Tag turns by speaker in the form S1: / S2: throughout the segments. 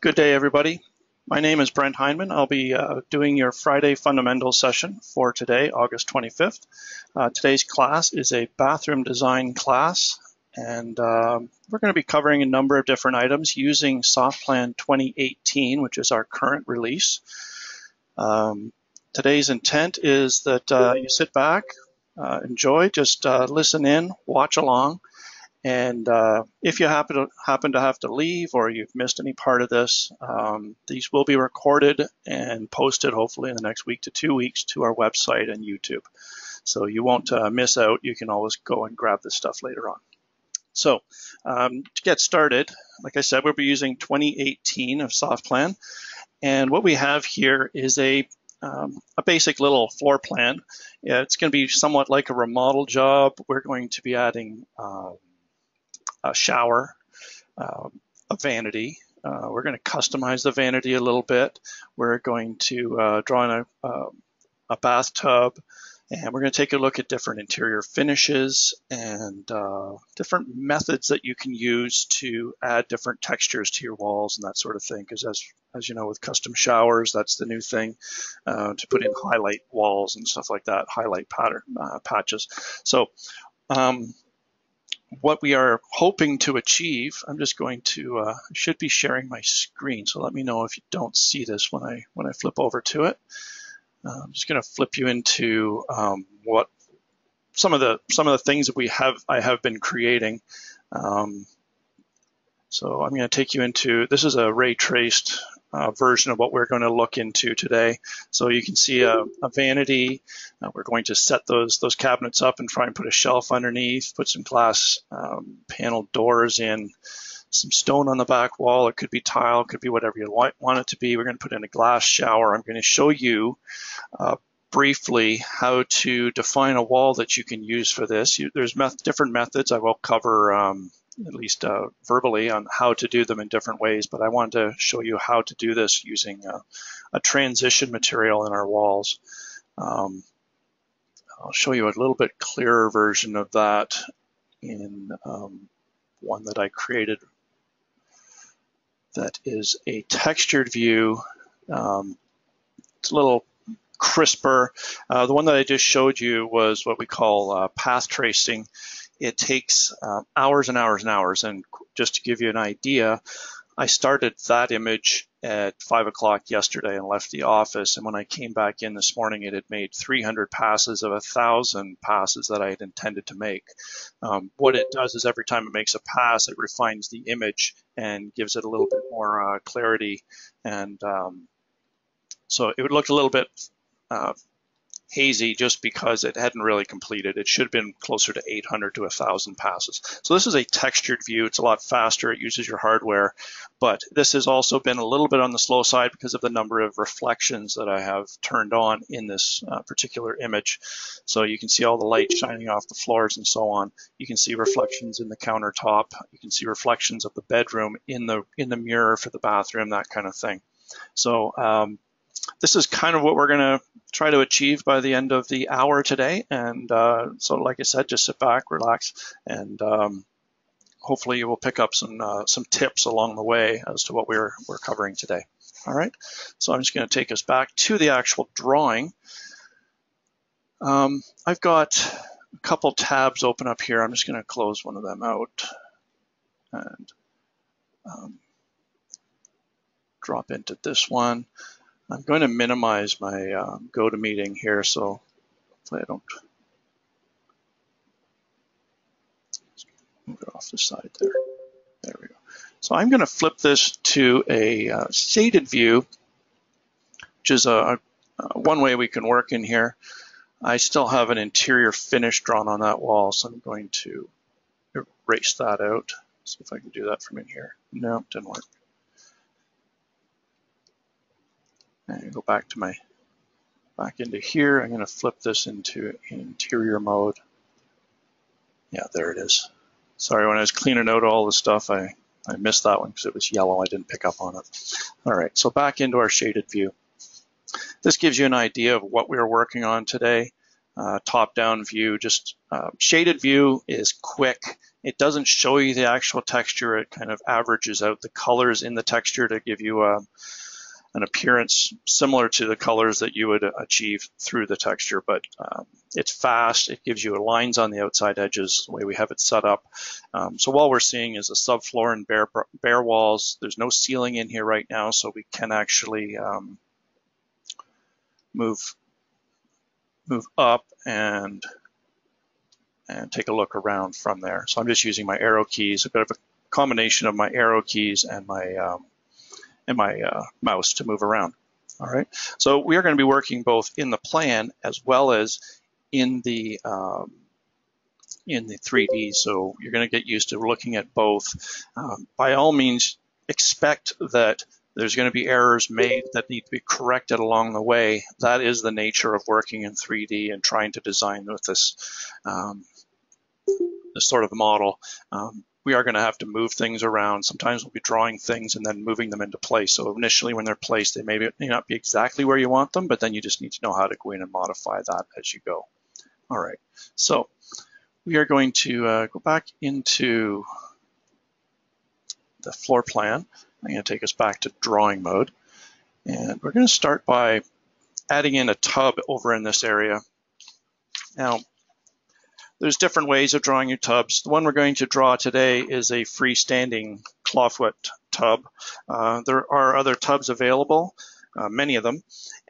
S1: Good day, everybody. My name is Brent Heineman. I'll be uh, doing your Friday fundamentals session for today, August 25th. Uh, today's class is a bathroom design class, and um, we're going to be covering a number of different items using SoftPlan 2018, which is our current release. Um, today's intent is that uh, you sit back, uh, enjoy, just uh, listen in, watch along, and uh, if you happen to happen to have to leave or you've missed any part of this, um, these will be recorded and posted hopefully in the next week to two weeks to our website and YouTube. So you won't uh, miss out. You can always go and grab this stuff later on. So um, to get started, like I said, we'll be using 2018 of SoftPlan. And what we have here is a, um, a basic little floor plan. It's going to be somewhat like a remodel job. We're going to be adding um, a shower, uh, a vanity. Uh, we're going to customize the vanity a little bit. We're going to uh, draw in a, uh, a, bathtub, and we're going to take a look at different interior finishes and uh, different methods that you can use to add different textures to your walls and that sort of thing. Because as as you know, with custom showers, that's the new thing uh, to put in highlight walls and stuff like that, highlight pattern patches. So um, what we are hoping to achieve, I'm just going to, uh, should be sharing my screen. So let me know if you don't see this when I, when I flip over to it. Uh, I'm just going to flip you into um, what some of the some of the things that we have I have been creating. Um, so I'm going to take you into this is a ray traced uh, version of what we're going to look into today. So you can see a, a vanity. Uh, we're going to set those those cabinets up and try and put a shelf underneath, put some glass um, panel doors in, some stone on the back wall. It could be tile, it could be whatever you want, want it to be. We're going to put in a glass shower. I'm going to show you uh, briefly how to define a wall that you can use for this. You, there's met different methods. I will cover um, at least uh, verbally, on how to do them in different ways. But I wanted to show you how to do this using uh, a transition material in our walls. Um, I'll show you a little bit clearer version of that in um, one that I created that is a textured view. Um, it's a little crisper. Uh, the one that I just showed you was what we call uh, path tracing it takes um, hours and hours and hours. And just to give you an idea, I started that image at five o'clock yesterday and left the office. And when I came back in this morning, it had made 300 passes of a thousand passes that I had intended to make. Um, what it does is every time it makes a pass, it refines the image and gives it a little bit more uh, clarity. And um, so it would look a little bit uh, hazy just because it hadn't really completed. It should have been closer to 800 to 1,000 passes. So this is a textured view. It's a lot faster. It uses your hardware, but this has also been a little bit on the slow side because of the number of reflections that I have turned on in this uh, particular image. So you can see all the light shining off the floors and so on. You can see reflections in the countertop. You can see reflections of the bedroom in the in the mirror for the bathroom, that kind of thing. So um, this is kind of what we're going to try to achieve by the end of the hour today. And uh, so, like I said, just sit back, relax, and um, hopefully you will pick up some uh, some tips along the way as to what we're we're covering today. All right. So I'm just going to take us back to the actual drawing. Um, I've got a couple tabs open up here. I'm just going to close one of them out and um, drop into this one. I'm going to minimize my um, GoToMeeting here, so hopefully I don't move it off the side there. There we go. So I'm going to flip this to a uh, shaded view, which is a, a, one way we can work in here. I still have an interior finish drawn on that wall, so I'm going to erase that out. See if I can do that from in here. No, didn't work. And go back to my, back into here. I'm going to flip this into interior mode. Yeah, there it is. Sorry, when I was cleaning out all the stuff, I, I missed that one because it was yellow. I didn't pick up on it. All right, so back into our shaded view. This gives you an idea of what we are working on today. Uh, top-down view, just uh, shaded view is quick. It doesn't show you the actual texture. It kind of averages out the colors in the texture to give you a, an appearance similar to the colors that you would achieve through the texture, but um, it's fast. It gives you lines on the outside edges the way we have it set up. Um, so all we're seeing is a subfloor and bare, bare walls. There's no ceiling in here right now, so we can actually um, move move up and and take a look around from there. So I'm just using my arrow keys, a bit of a combination of my arrow keys and my um, and my uh, mouse to move around. All right. So we are going to be working both in the plan as well as in the um, in the 3D. So you're going to get used to looking at both. Um, by all means, expect that there's going to be errors made that need to be corrected along the way. That is the nature of working in 3D and trying to design with this um, this sort of model. Um, we are going to have to move things around. Sometimes we'll be drawing things and then moving them into place. So initially when they're placed, they may, be, may not be exactly where you want them, but then you just need to know how to go in and modify that as you go. All right, so we are going to uh, go back into the floor plan. I'm going to take us back to drawing mode. And we're going to start by adding in a tub over in this area. Now, there's different ways of drawing your tubs. The one we're going to draw today is a freestanding clawfoot tub. Uh, there are other tubs available, uh, many of them,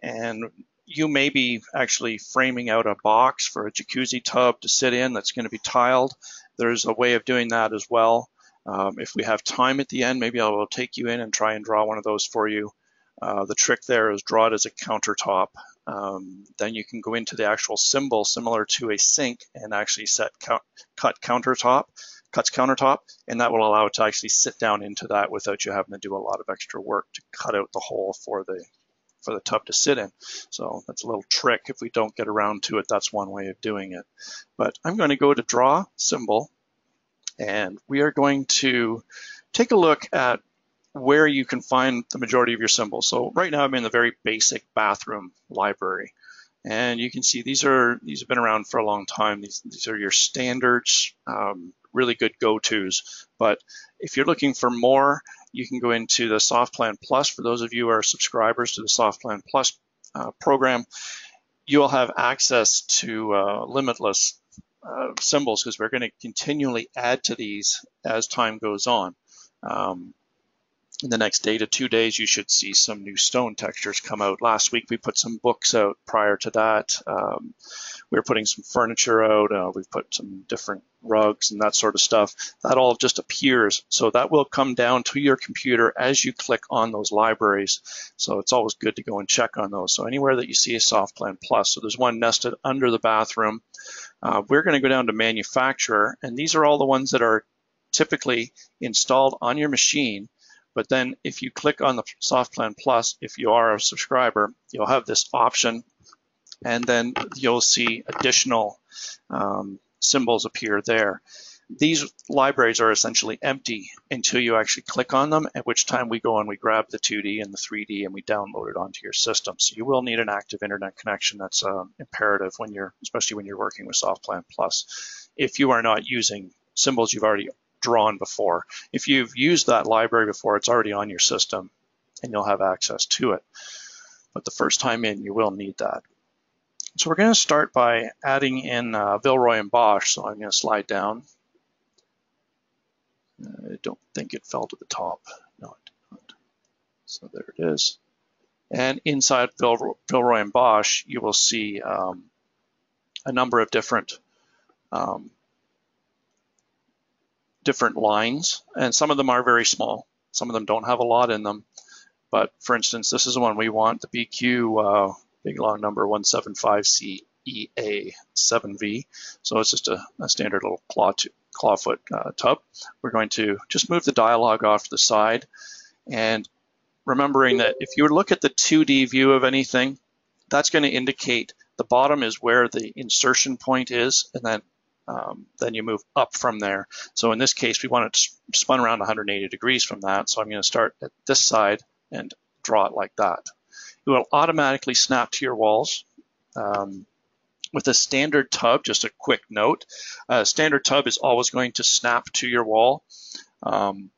S1: and you may be actually framing out a box for a jacuzzi tub to sit in that's going to be tiled. There's a way of doing that as well. Um, if we have time at the end, maybe I will take you in and try and draw one of those for you. Uh, the trick there is draw it as a countertop. Um, then you can go into the actual symbol similar to a sink and actually set count, cut countertop, cuts countertop, and that will allow it to actually sit down into that without you having to do a lot of extra work to cut out the hole for the for the tub to sit in. So that's a little trick. If we don't get around to it, that's one way of doing it. But I'm going to go to draw symbol, and we are going to take a look at where you can find the majority of your symbols. So right now I'm in the very basic bathroom library. And you can see these are these have been around for a long time. These, these are your standards, um, really good go-tos. But if you're looking for more, you can go into the SoftPlan Plus. For those of you who are subscribers to the SoftPlan Plus uh, program, you'll have access to uh, limitless uh, symbols because we're going to continually add to these as time goes on. Um, in the next day to two days, you should see some new stone textures come out. Last week, we put some books out. Prior to that, um, we were putting some furniture out. Uh, we've put some different rugs and that sort of stuff. That all just appears. So that will come down to your computer as you click on those libraries. So it's always good to go and check on those. So anywhere that you see a SoftPlan Plus, so there's one nested under the bathroom. Uh, we're going to go down to manufacturer, and these are all the ones that are typically installed on your machine but then if you click on the SoftPlan Plus, if you are a subscriber, you'll have this option and then you'll see additional um, symbols appear there. These libraries are essentially empty until you actually click on them, at which time we go and we grab the 2D and the 3D and we download it onto your system. So you will need an active internet connection. That's uh, imperative when you're, especially when you're working with SoftPlan Plus. If you are not using symbols you've already drawn before. If you've used that library before, it's already on your system and you'll have access to it. But the first time in, you will need that. So we're going to start by adding in uh, Villeroy and Bosch. So I'm going to slide down. I don't think it fell to the top. No, it did not. So there it is. And inside Villeroy and Bosch, you will see um, a number of different um, different lines, and some of them are very small. Some of them don't have a lot in them. But for instance, this is the one we want, the BQ uh, big long number 175CEA7V. So it's just a, a standard little claw to, clawfoot uh, tub. We're going to just move the dialog off to the side and remembering that if you look at the 2D view of anything, that's going to indicate the bottom is where the insertion point is, and then um, then you move up from there. So in this case, we want it spun around 180 degrees from that. So I'm going to start at this side and draw it like that. It will automatically snap to your walls. Um, With a standard tub, just a quick note, a standard tub is always going to snap to your wall. Um,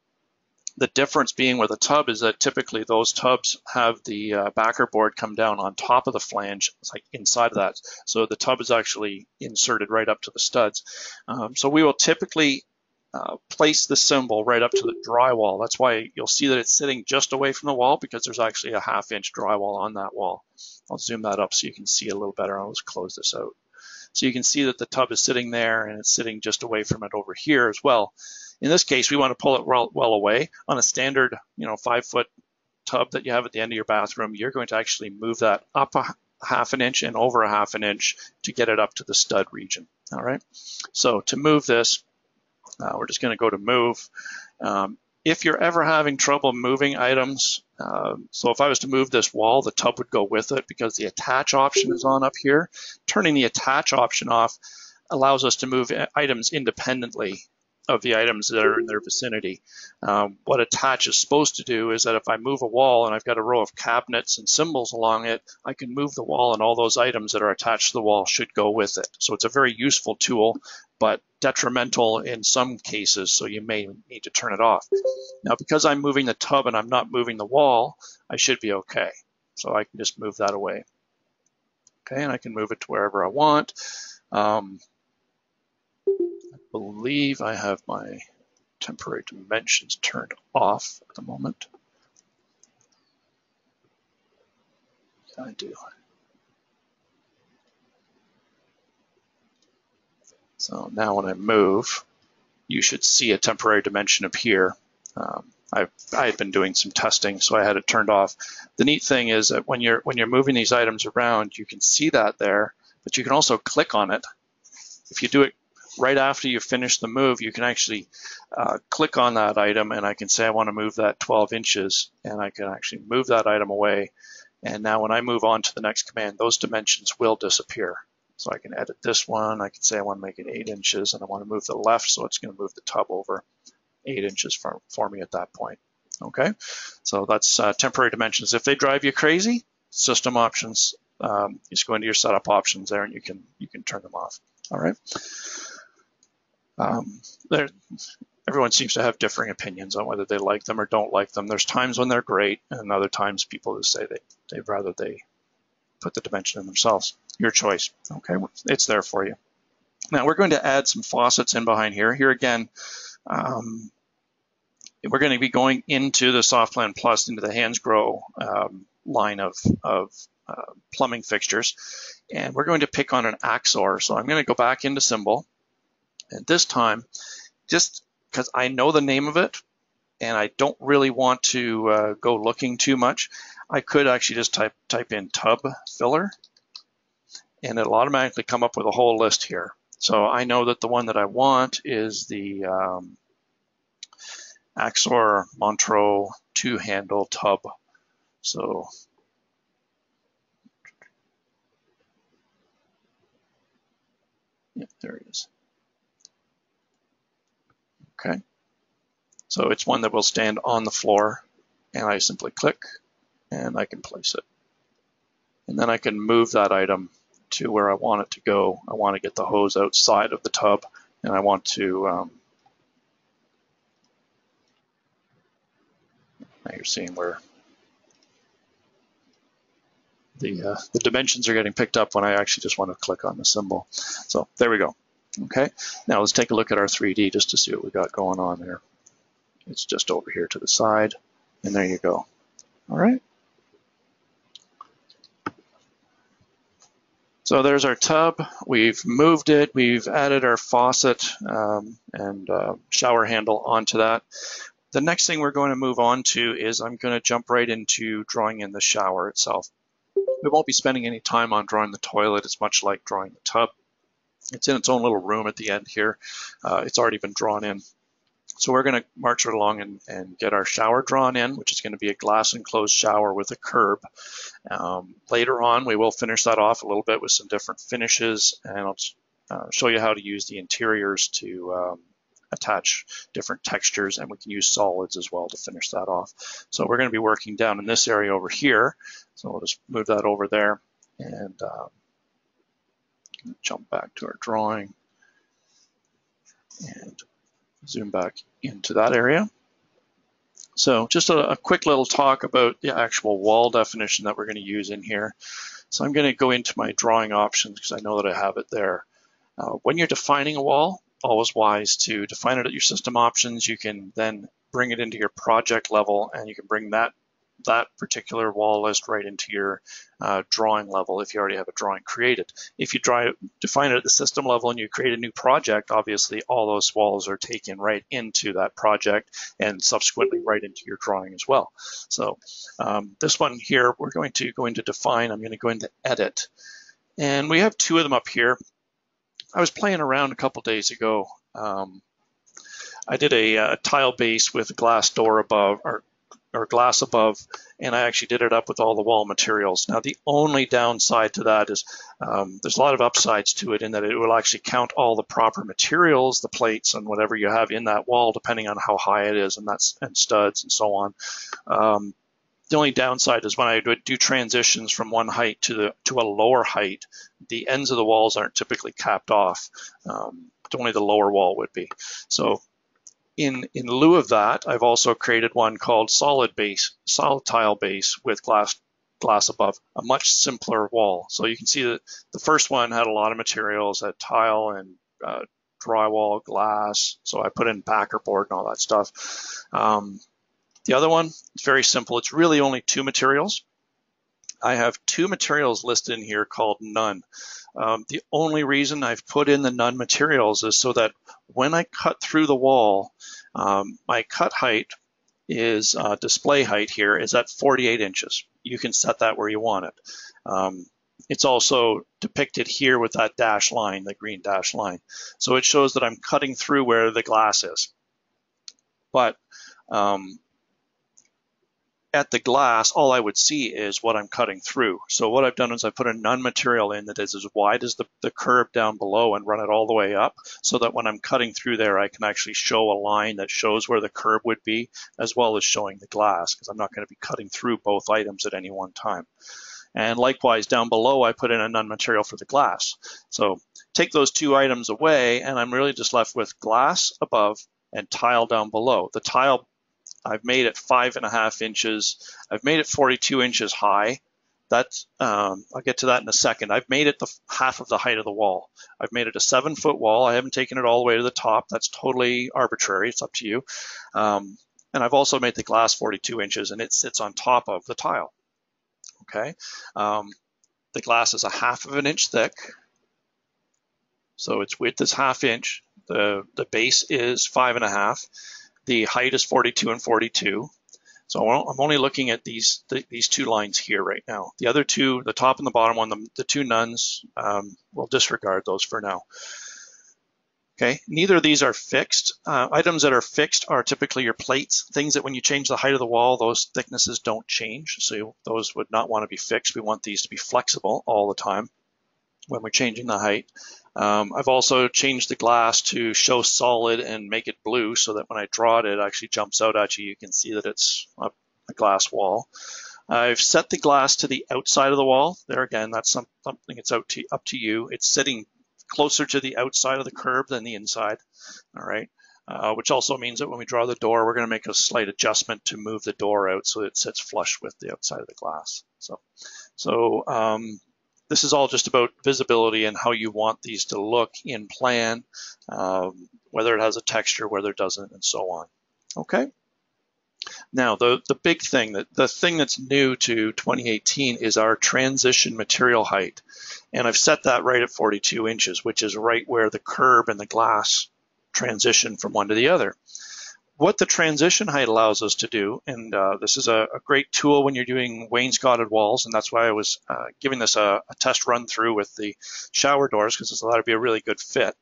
S1: the difference being with a tub is that typically those tubs have the uh, backer board come down on top of the flange, like inside of that. So the tub is actually inserted right up to the studs. Um, so we will typically uh, place the symbol right up to the drywall. That's why you'll see that it's sitting just away from the wall because there's actually a half inch drywall on that wall. I'll zoom that up so you can see a little better. I'll just close this out. So you can see that the tub is sitting there and it's sitting just away from it over here as well. In this case, we want to pull it well, well away. On a standard, you know, five foot tub that you have at the end of your bathroom, you're going to actually move that up a half an inch and over a half an inch to get it up to the stud region. All right. So to move this, uh, we're just going to go to move. Um, if you're ever having trouble moving items, uh, so if I was to move this wall, the tub would go with it because the attach option is on up here. Turning the attach option off allows us to move items independently of the items that are in their vicinity. Um, what attach is supposed to do is that if I move a wall and I've got a row of cabinets and symbols along it, I can move the wall and all those items that are attached to the wall should go with it. So it's a very useful tool, but detrimental in some cases, so you may need to turn it off. Now, because I'm moving the tub and I'm not moving the wall, I should be okay. So I can just move that away. Okay, and I can move it to wherever I want. Um, believe I have my temporary dimensions turned off at the moment. Yeah, I do. So now when I move, you should see a temporary dimension appear. Um, I, I had been doing some testing, so I had it turned off. The neat thing is that when you're when you're moving these items around, you can see that there, but you can also click on it. If you do it right after you finish the move, you can actually uh, click on that item and I can say I want to move that 12 inches and I can actually move that item away. And now when I move on to the next command, those dimensions will disappear. So I can edit this one. I can say I want to make it eight inches and I want to move the left, so it's going to move the tub over eight inches for, for me at that point. Okay, so that's uh, temporary dimensions. If they drive you crazy, system options, um, just go into your setup options there and you can you can turn them off. All right. Um, everyone seems to have differing opinions on whether they like them or don't like them. There's times when they're great, and other times people who say they, they'd rather they put the dimension in themselves. Your choice. Okay, it's there for you. Now we're going to add some faucets in behind here. Here again, um, we're going to be going into the SoftPlan Plus, into the Hansgrohe um, line of, of uh, plumbing fixtures. And we're going to pick on an Axor. So I'm going to go back into Symbol. And this time, just because I know the name of it and I don't really want to uh, go looking too much, I could actually just type, type in tub filler and it'll automatically come up with a whole list here. So I know that the one that I want is the um, Axor Montreux two handle tub. So yeah, there it is. Okay. So it's one that will stand on the floor and I simply click and I can place it. And then I can move that item to where I want it to go. I want to get the hose outside of the tub and I want to um, now you're seeing where the, uh, the dimensions are getting picked up when I actually just want to click on the symbol. So there we go. Okay, now let's take a look at our 3D just to see what we got going on there. It's just over here to the side, and there you go. All right. So there's our tub. We've moved it. We've added our faucet um, and uh, shower handle onto that. The next thing we're going to move on to is I'm going to jump right into drawing in the shower itself. We won't be spending any time on drawing the toilet. It's much like drawing the tub. It's in its own little room at the end here. Uh, it's already been drawn in. So we're going to march right along and, and, get our shower drawn in, which is going to be a glass enclosed shower with a curb. Um, later on, we will finish that off a little bit with some different finishes, and I'll uh, show you how to use the interiors to um, attach different textures, and we can use solids as well to finish that off. So we're going to be working down in this area over here. So we'll just move that over there and um, Jump back to our drawing and zoom back into that area. So just a, a, quick little talk about the actual wall definition that we're going to use in here. So I'm going to go into my drawing options because I know that I have it there. Uh, when you're defining a wall, always wise to define it at your system options. You can then bring it into your project level and you can bring that that particular wall list right into your uh, drawing level if you already have a drawing created. If you define it at the system level and you create a new project, obviously all those walls are taken right into that project and subsequently right into your drawing as well. So um, this one here, we're going to go into define. I'm going to go into edit. And we have two of them up here. I was playing around a couple days ago. Um, I did a, a, tile base with a glass door above, or or glass above, and I actually did it up with all the wall materials. Now the only downside to that is um, there's a lot of upsides to it in that it will actually count all the proper materials, the plates and whatever you have in that wall, depending on how high it is, and that's and studs and so on. Um, the only downside is when I would do transitions from one height to the to a lower height, the ends of the walls aren't typically capped off. Um, only the lower wall would be. So in, in lieu of that, I've also created one called solid base, solid tile base with glass glass above, a much simpler wall. So you can see that the first one had a lot of materials, had tile and uh, drywall, glass. So I put in backer board and all that stuff. Um, the other one, it's very simple. It's really only two materials. I have two materials listed in here called none. Um, the only reason I've put in the none materials is so that when I cut through the wall, um, my cut height is uh, display height here is at 48 inches. You can set that where you want it. Um, it's also depicted here with that dash line, the green dash line. So it shows that I'm cutting through where the glass is. But um, at the glass, all I would see is what I'm cutting through. So what I've done is I've put a none material in that is as wide as the, the curve down below and run it all the way up so that when I'm cutting through there, I can actually show a line that shows where the curve would be as well as showing the glass because I'm not going to be cutting through both items at any one time. And likewise, down below, I put in a none material for the glass. So take those two items away, and I'm really just left with glass above and tile down below. The tile I've made it five and a half inches. I've made it 42 inches high. That's, um, I'll get to that in a second. I've made it the half of the height of the wall. I've made it a seven foot wall. I haven't taken it all the way to the top. That's totally arbitrary. It's up to you. Um, and I've also made the glass 42 inches and it sits on top of the tile. Okay. Um, the glass is a half of an inch thick. So its width is half inch. The, the base is five and a half. The height is 42 and 42. So I'm only looking at these these two lines here right now. The other two, the top and the bottom one, the, the two nuns, um, we'll disregard those for now. Okay, neither of these are fixed. Uh, items that are fixed are typically your plates, things that when you change the height of the wall, those thicknesses don't change. So those would not want to be fixed. We want these to be flexible all the time when we're changing the height. Um, I've also changed the glass to show solid and make it blue so that when I draw it, it actually jumps out at you. You can see that it's a, a glass wall. I've set the glass to the outside of the wall. There again, that's something it's out to, up to you. It's sitting closer to the outside of the curb than the inside. All right. Uh, which also means that when we draw the door, we're going to make a slight adjustment to move the door out so it sits flush with the outside of the glass. So, so um, this is all just about visibility and how you want these to look in plan, um, whether it has a texture, whether it doesn't, and so on. Okay. Now, the, the big thing, that the thing that's new to 2018 is our transition material height. And I've set that right at 42 inches, which is right where the curb and the glass transition from one to the other what the transition height allows us to do, and uh, this is a, a, great tool when you're doing wainscoted walls, and that's why I was uh, giving this a, a, test run through with the shower doors because this thought it'd be a really good fit,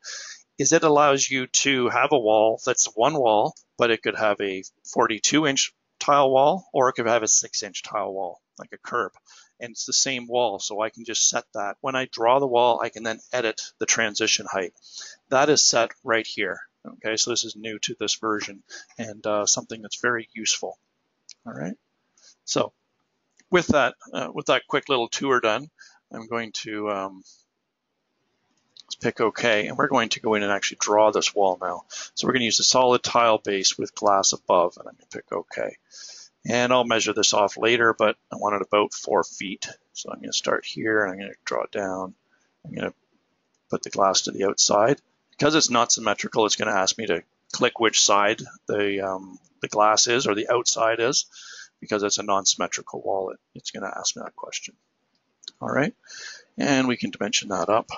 S1: is it allows you to have a wall that's one wall, but it could have a 42 inch tile wall or it could have a six inch tile wall, like a curb. And it's the same wall, so I can just set that. When I draw the wall, I can then edit the transition height. That is set right here. Okay, so this is new to this version and uh, something that's very useful. All right, so with that, uh, with that quick little tour done, I'm going to um, Let's pick OK, and we're going to go in and actually draw this wall now. So we're going to use a solid tile base with glass above, and I'm going to pick OK. And I'll measure this off later, but I want it about four feet. So I'm going to start here, and I'm going to draw it down. I'm going to put the glass to the outside. Because it's not symmetrical, it's going to ask me to click which side the, um, the glass is or the outside is. Because it's a non-symmetrical wallet. it's going to ask me that question. All right, and we can dimension that up.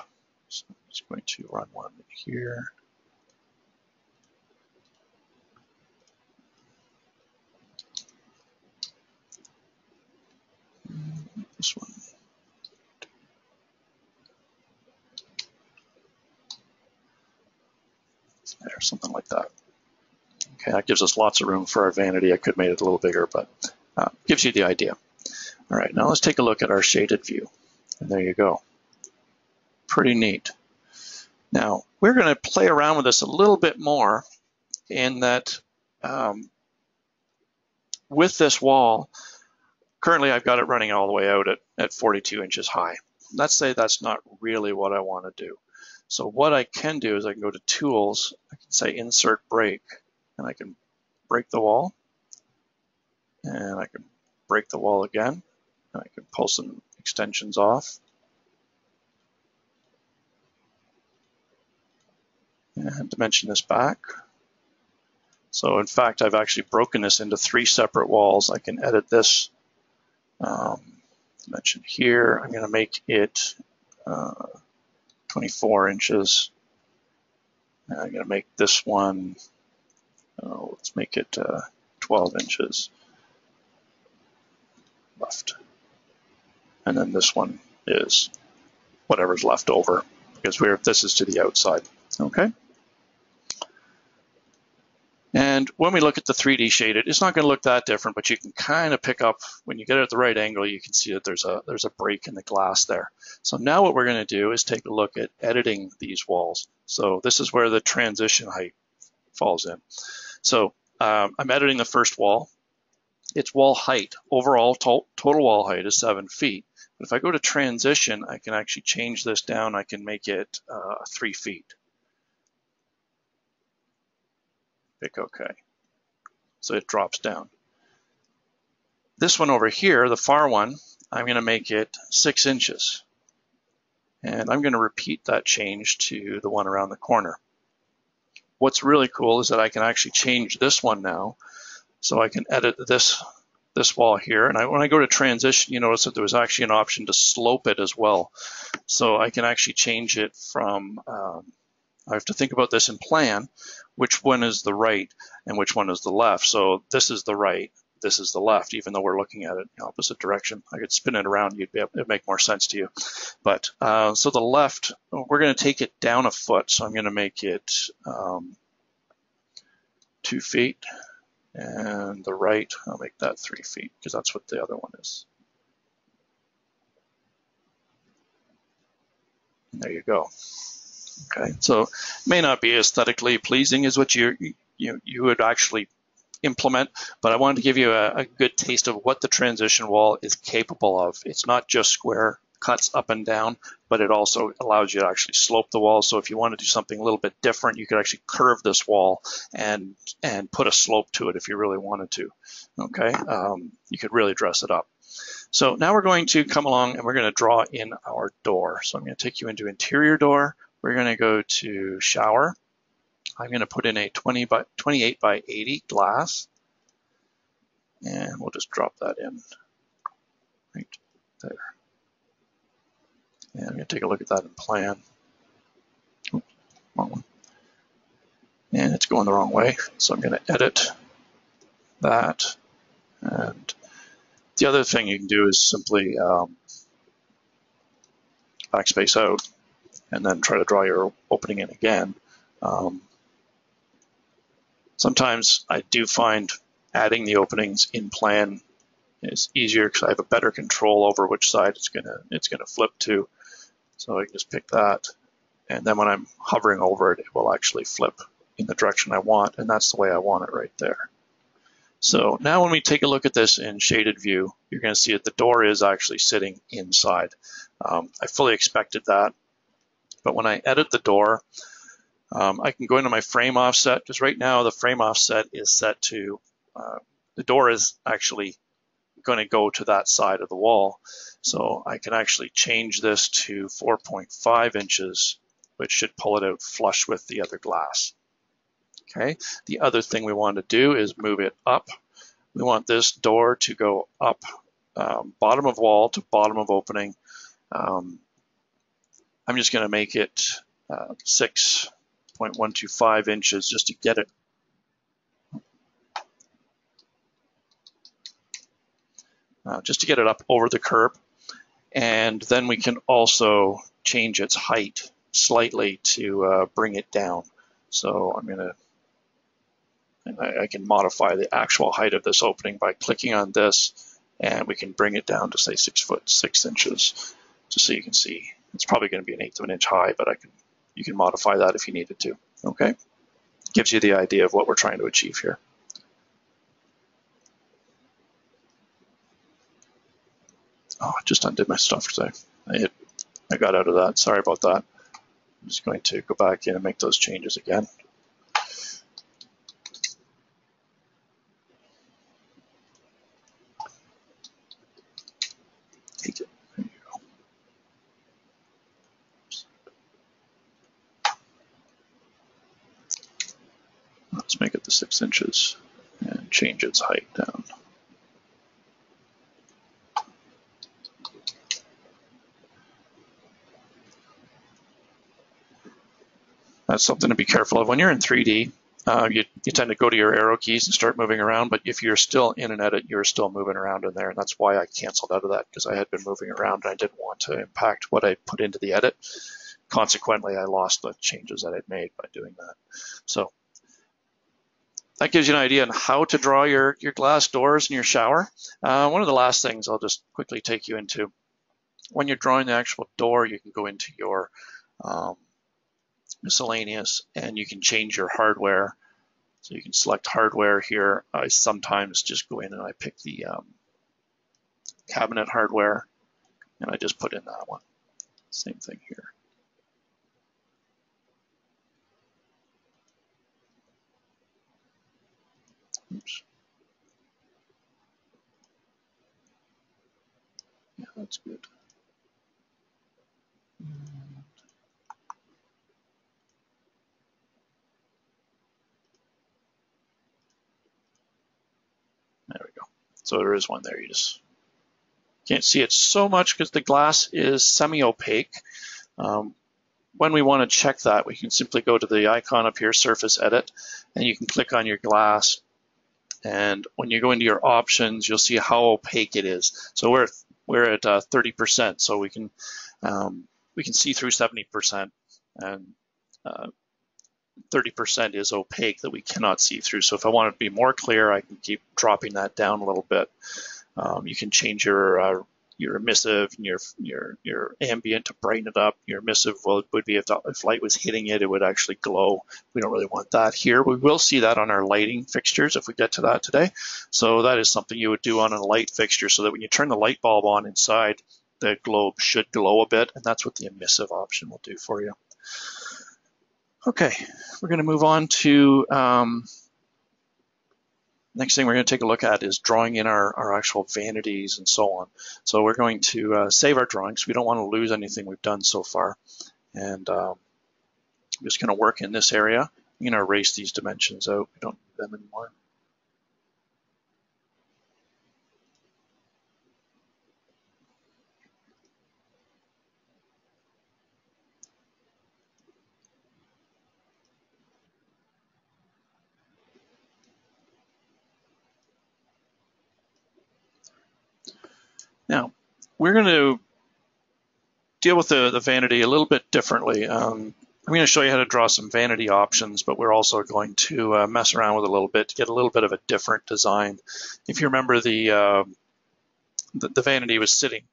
S1: So I'm just going to run one here. This one. There, something like that. Okay, that gives us lots of room for our vanity. I could have made it a little bigger, but uh, gives you the idea. All right, now let's take a look at our shaded view. And there you go. Pretty neat. Now, we're going to play around with this a little bit more in that um, with this wall, currently I've got it running all the way out at, at 42 inches high. Let's say that's not really what I want to do. So what I can do is I can go to Tools, I can say Insert Break, and I can break the wall, and I can break the wall again, and I can pull some extensions off. And dimension this back. So in fact, I've actually broken this into three separate walls. I can edit this um, dimension here. I'm going to make it uh, 24 inches. And I'm going to make this one, oh, let's make it uh, 12 inches left. And then this one is whatever's left over because we're this is to the outside. Okay. And when we look at the 3D shaded, it's not going to look that different, but you can kind of pick up when you get it at the right angle, you can see that there's a there's a break in the glass there. So now what we're going to do is take a look at editing these walls. So this is where the transition height falls in. So um, I'm editing the first wall. Its wall height, overall to total wall height is seven feet. But if I go to transition, I can actually change this down. I can make it uh, three feet. Pick OK. So it drops down. This one over here, the far one, I'm going to make it six inches. And I'm going to repeat that change to the one around the corner. What's really cool is that I can actually change this one now. So I can edit this this wall here. And I, when I go to transition, you notice that there was actually an option to slope it as well. So I can actually change it from, um, I have to think about this and plan, which one is the right and which one is the left. So this is the right, this is the left, even though we're looking at it in the opposite direction. I could spin it around, you'd be able, it'd make more sense to you. But uh, so the left, we're going to take it down a foot. So I'm going to make it um, two feet. And the right, I'll make that three feet because that's what the other one is. There you go. Okay, so may not be aesthetically pleasing as what you you you would actually implement, but I wanted to give you a, a, good taste of what the transition wall is capable of. It's not just square cuts up and down, but it also allows you to actually slope the wall. So if you want to do something a little bit different, you could actually curve this wall and and put a slope to it if you really wanted to. Okay, um, you could really dress it up. So now we're going to come along and we're going to draw in our door. So I'm going to take you into interior door. We're going to go to shower. I'm going to put in a 20 by 28 by 80 glass. And we'll just drop that in right there. And I'm going to take a look at that in plan. Oops, wrong one. And it's going the wrong way. So I'm going to edit that. And the other thing you can do is simply um, backspace out and then try to draw your opening in again. Um, sometimes I do find adding the openings in plan is easier because I have a better control over which side it's gonna it's gonna flip to. So I can just pick that, and then when I'm hovering over it, it will actually flip in the direction I want, and that's the way I want it right there. So now when we take a look at this in shaded view, you're going to see that the door is actually sitting inside. Um, I fully expected that But when I edit the door, um, I can go into my frame offset because right now the frame offset is set to, uh, the door is actually going to go to that side of the wall. So I can actually change this to 4.5 inches, which should pull it out flush with the other glass. Okay, the other thing we want to do is move it up. We want this door to go up um, bottom of wall to bottom of opening. Um, I'm just going to make it uh, 6.125 inches just to get it uh, just to get it up over the curb. And then we can also change its height slightly to uh, bring it down. So I'm going to I, I can modify the actual height of this opening by clicking on this and we can bring it down to say six foot six inches just so you can see it's probably going to be an eighth of an inch high but I can you can modify that if you needed to okay? Gives you the idea of what we're trying to achieve here. Oh I just undid my stuff I, I hit I got out of that. Sorry about that. I'm just going to go back in and make those changes again Let's make it the six inches its height down. That's something to be careful of. When you're in 3D, uh, you, you, tend to go to your arrow keys and start moving around, but if you're still in an edit, you're still moving around in there, and that's why I canceled out of that, because I had been moving around and I didn't want to impact what I put into the edit. Consequently, I lost the changes that I'd made by doing that. So that gives you an idea on how to draw your, your glass doors in your shower. Uh, one of the last things I'll just quickly take you into, when you're drawing the actual door, you can go into your um, miscellaneous and you can change your hardware. So you can select hardware here. I sometimes just go in and I pick the um, cabinet hardware and I just put in that one. Same thing here. Yeah, that's good. There we go. So there is one there. You just can't see it so much because the glass is semi-opaque. Um, when we want to check that, we can simply go to the icon up here, Surface Edit, and you can click on your glass and when you go into your options, you'll see how opaque it is. So we're we're at uh, 30%, so we can um, we can see through 70%, and 30% uh, is opaque that we cannot see through. So if I want it to be more clear, I can keep dropping that down a little bit. Um, you can change your uh, your emissive and your your your ambient to brighten it up. Your emissive well would be if, the, if light was hitting it, it would actually glow. We don't really want that here. We will see that on our lighting fixtures if we get to that today. So that is something you would do on a light fixture so that when you turn the light bulb on inside, the globe should glow a bit, and that's what the emissive option will do for you. Okay, we're going to move on to um, Next thing we're going to take a look at is drawing in our, our actual vanities and so on. So we're going to uh, save our drawings. We don't want to lose anything we've done so far. And um, I'm just going to work in this area. I'm going to erase these dimensions out. We don't need them anymore. Now, we're going to deal with the, the vanity a little bit differently. Um, I'm going to show you how to draw some vanity options, but we're also going to uh, mess around with a little bit to get a little bit of a different design. If you remember, the, uh, the, the vanity was sitting,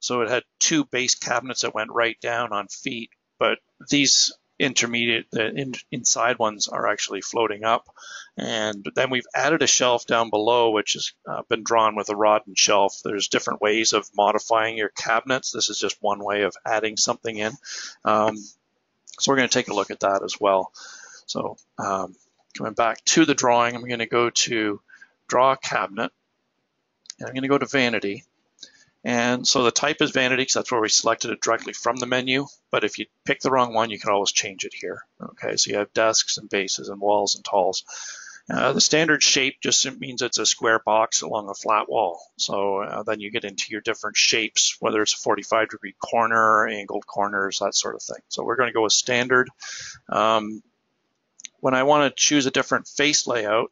S1: so it had two base cabinets that went right down on feet, but these intermediate, the in, inside ones are actually floating up. And then we've added a shelf down below, which has uh, been drawn with a rod and shelf. There's different ways of modifying your cabinets. This is just one way of adding something in. Um, So we're going to take a look at that as well. So um, coming back to the drawing, I'm going to go to draw cabinet and I'm going to go to vanity. And so the type is vanity because that's where we selected it directly from the menu. But if you pick the wrong one, you can always change it here. Okay, so you have desks and bases and walls and talls. Uh, the standard shape just means it's a square box along a flat wall. So uh, then you get into your different shapes, whether it's a 45 degree corner, angled corners, that sort of thing. So we're going to go with standard. Um, when I want to choose a different face layout,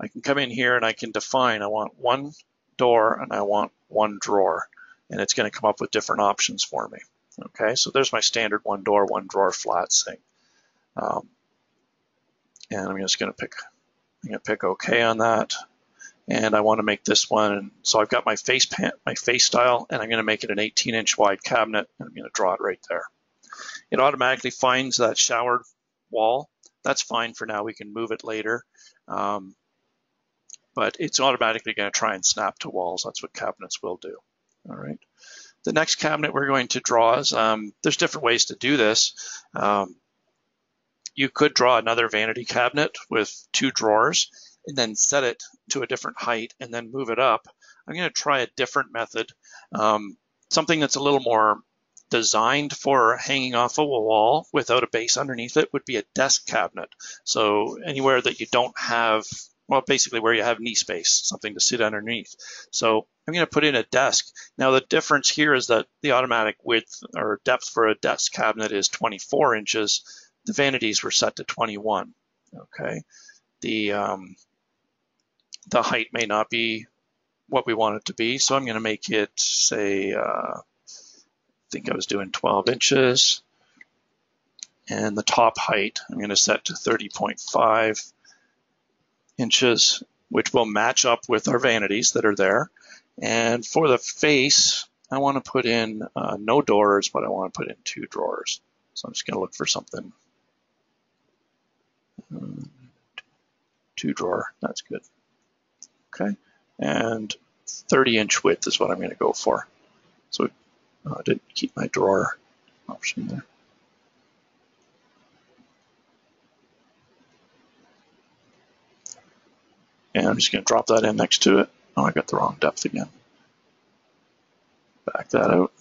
S1: I can come in here and I can define, I want one door and I want one drawer. And it's going to come up with different options for me. Okay, so there's my standard one door, one drawer flat thing. Um, and I'm just going to pick, I'm going to pick OK on that. And I want to make this one. So I've got my face pan, my face style, and I'm going to make it an 18 inch wide cabinet. And I'm going to draw it right there. It automatically finds that showered wall. That's fine for now. We can move it later. Um, but it's automatically going to try and snap to walls. That's what cabinets will do. All right. The next cabinet we're going to draw is, um, there's different ways to do this. Um, you could draw another vanity cabinet with two drawers and then set it to a different height and then move it up. I'm going to try a different method, um, something that's a little more designed for hanging off of a wall without a base underneath it would be a desk cabinet. So anywhere that you don't have well, basically where you have knee space, something to sit underneath. So I'm going to put in a desk. Now the difference here is that the automatic width or depth for a desk cabinet is 24 inches. The vanities were set to 21. Okay, the um, the height may not be what we want it to be, so I'm going to make it say uh, I think I was doing 12 inches, and the top height I'm going to set to 30.5 inches, which will match up with our vanities that are there. And for the face, I want to put in uh, no doors, but I want to put in two drawers. So I'm just going to look for something. Two drawer, that's good. Okay, and 30 inch width is what I'm going to go for. So uh, I didn't keep my drawer option there. And I'm just going to drop that in next to it. Oh, I got the wrong depth again. Back that out.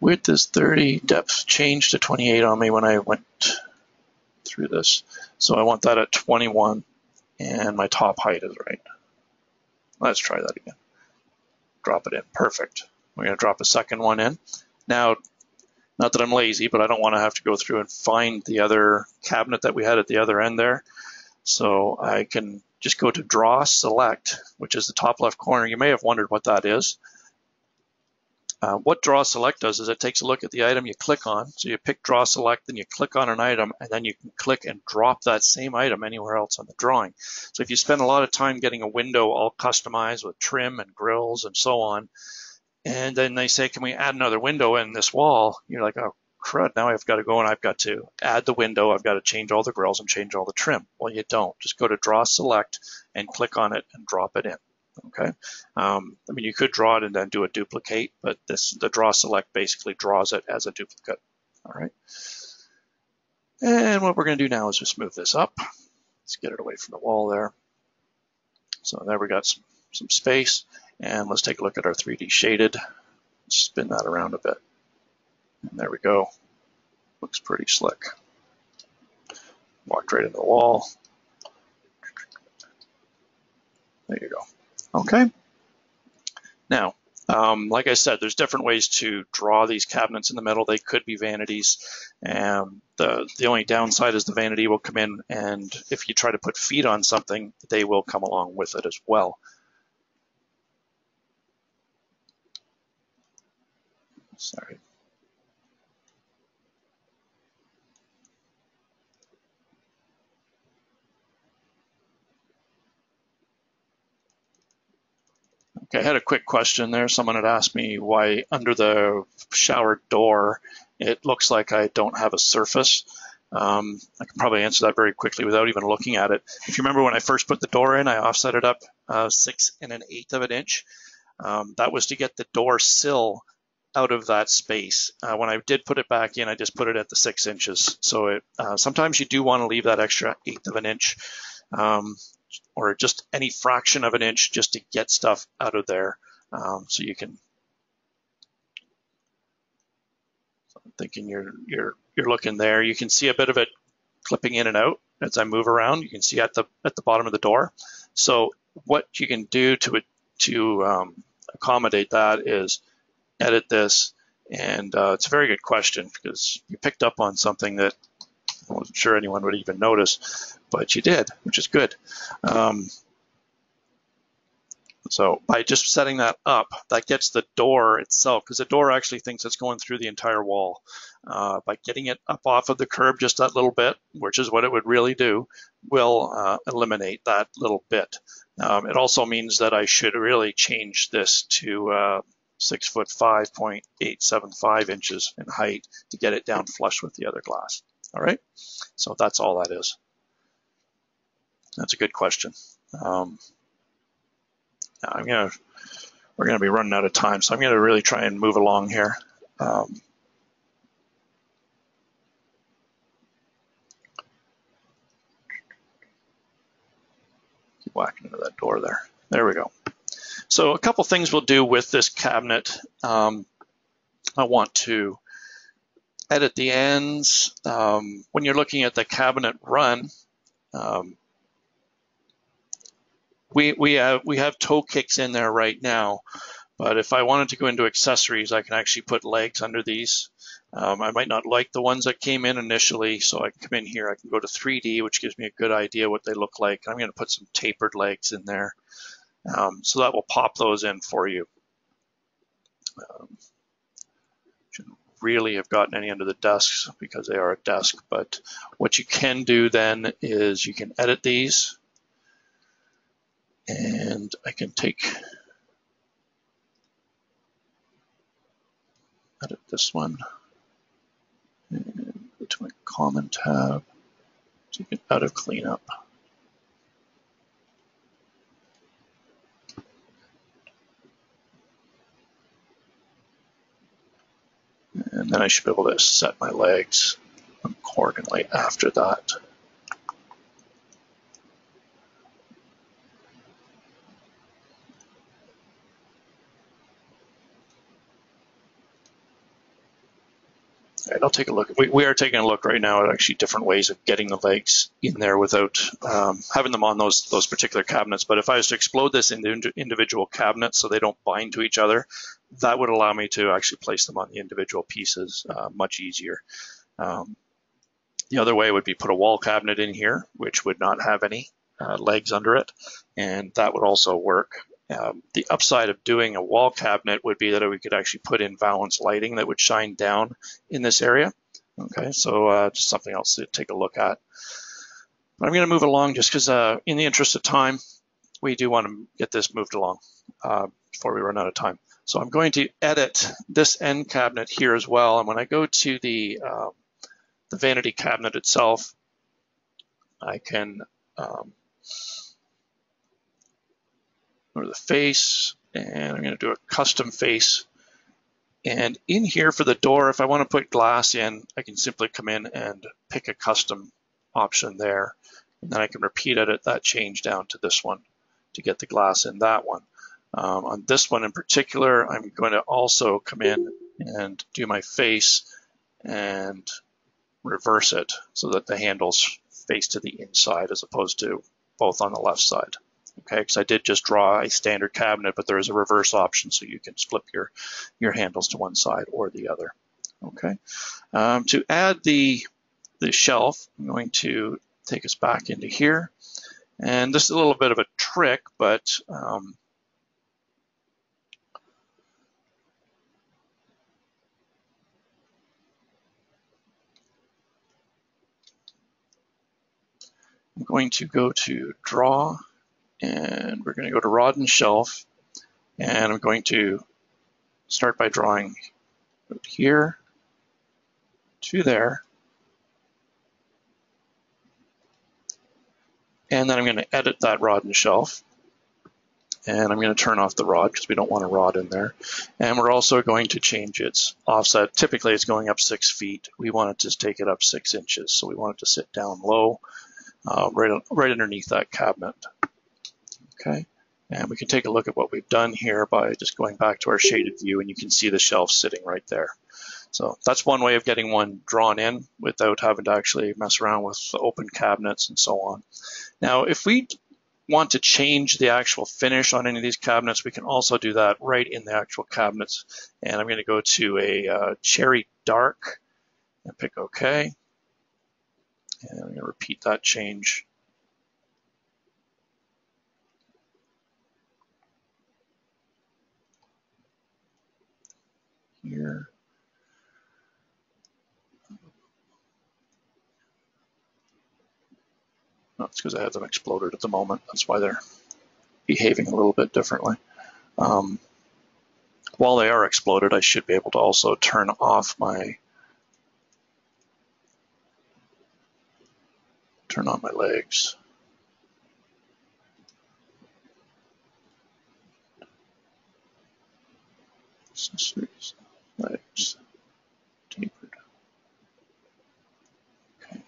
S1: Width is 30, depth changed to 28 on me when I went through this. So I want that at 21 and my top height is right. Let's try that again. Drop it in, perfect. We're gonna drop a second one in. Now, not that I'm lazy, but I don't wanna have to go through and find the other cabinet that we had at the other end there. So I can just go to Draw Select, which is the top left corner. You may have wondered what that is. Uh, what Draw Select does is it takes a look at the item you click on. So you pick Draw Select, then you click on an item, and then you can click and drop that same item anywhere else on the drawing. So if you spend a lot of time getting a window all customized with trim and grilles and so on, and then they say, can we add another window in this wall? You're like, oh, crud, now I've got to go and I've got to add the window, I've got to change all the grilles and change all the trim. Well, you don't. Just go to draw select and click on it and drop it in. Okay. Um, I mean, you could draw it and then do a duplicate, but this the draw select basically draws it as a duplicate. All right. And what we're going to do now is just move this up. Let's get it away from the wall there. So there we got some, some space. And let's take a look at our 3D shaded. Spin that around a bit. And there we go. Looks pretty slick. Walked right into the wall. There you go. Okay. Now, um, like I said, there's different ways to draw these cabinets in the middle. They could be vanities. And the, the only downside is the vanity will come in and if you try to put feet on something, they will come along with it as well. Sorry. Okay, I had a quick question there. Someone had asked me why under the shower door it looks like I don't have a surface. Um, I can probably answer that very quickly without even looking at it. If you remember when I first put the door in, I offset it up uh, six and an eighth of an inch. Um, that was to get the door sill out of that space. Uh, when I did put it back in, I just put it at the six inches. So it, uh, sometimes you do want to leave that extra eighth of an inch um, or just any fraction of an inch just to get stuff out of there. Um, so you can, so I'm thinking you're, you're, you're looking there. You can see a bit of it clipping in and out as I move around. You can see at the, at the bottom of the door. So what you can do to, it to um, accommodate that is edit this. And uh, it's a very good question because you picked up on something that I wasn't sure anyone would even notice, but you did, which is good. Um, so by just setting that up, that gets the door itself, because the door actually thinks it's going through the entire wall. Uh, by getting it up off of the curb just that little bit, which is what it would really do, will uh, eliminate that little bit. Um, it also means that I should really change this to uh, six foot 5.875 inches in height to get it down flush with the other glass. All right, so that's all that is. That's a good question. Um, I'm gonna, we're gonna be running out of time, so I'm gonna really try and move along here. Um, keep whacking into that door there. There we go. So a couple things we'll do with this cabinet. Um, I want to edit the ends. Um, when you're looking at the cabinet run, um, we, we, have, we have toe kicks in there right now, but if I wanted to go into accessories, I can actually put legs under these. Um, I might not like the ones that came in initially, so I can come in here. I can go to 3D, which gives me a good idea what they look like. I'm going to put some tapered legs in there. Um, so that will pop those in for you. Um, really have gotten any under the desks because they are a desk, but what you can do then is you can edit these. And I can take edit this one. And go to my common tab, take it out of cleanup. And then I should be able to set my legs accordingly after that. I'll take a look. We, we, are taking a look right now at actually different ways of getting the legs in there without um, having them on those those particular cabinets. But if I was to explode this into individual cabinets so they don't bind to each other, that would allow me to actually place them on the individual pieces uh, much easier. Um, the other way would be put a wall cabinet in here, which would not have any uh, legs under it, and that would also work. Um, the upside of doing a wall cabinet would be that we could actually put in valance lighting that would shine down in this area. Okay, so uh, just something else to take a look at. But I'm going to move along just because uh, in the interest of time, we do want to get this moved along uh, before we run out of time. So I'm going to edit this end cabinet here as well. And when I go to the, um, the vanity cabinet itself, I can um, go to the face and I'm going to do a custom face. And in here for the door, if I want to put glass in, I can simply come in and pick a custom option there. And then I can repeat edit that change down to this one to get the glass in that one. Um, on this one in particular, I'm going to also come in and do my face and reverse it so that the handles face to the inside as opposed to both on the left side. Okay, because I did just draw a standard cabinet, but there is a reverse option so you can flip your, your handles to one side or the other. Okay, um, to add the, the shelf, I'm going to take us back into here. And this is a little bit of a trick, but um, I'm going to go to Draw, and we're going to go to Rod and Shelf, and I'm going to start by drawing here to there, and then I'm going to edit that rod and shelf. And I'm going to turn off the rod because we don't want a rod in there. And we're also going to change its offset. Typically it's going up six feet. We want it to take it up six inches. So we want it to sit down low, uh, right, right underneath that cabinet. Okay. And we can take a look at what we've done here by just going back to our shaded view and you can see the shelf sitting right there. So that's one way of getting one drawn in without having to actually mess around with open cabinets and so on. Now, if we want to change the actual finish on any of these cabinets, we can also do that right in the actual cabinets. And I'm going to go to a uh, cherry dark and pick OK. And I'm going to repeat that change here. It's because I have them exploded at the moment. That's why they're behaving a little bit differently. Um, while they are exploded, I should be able to also turn off my turn on my legs. Accessories, legs, tapered. Okay.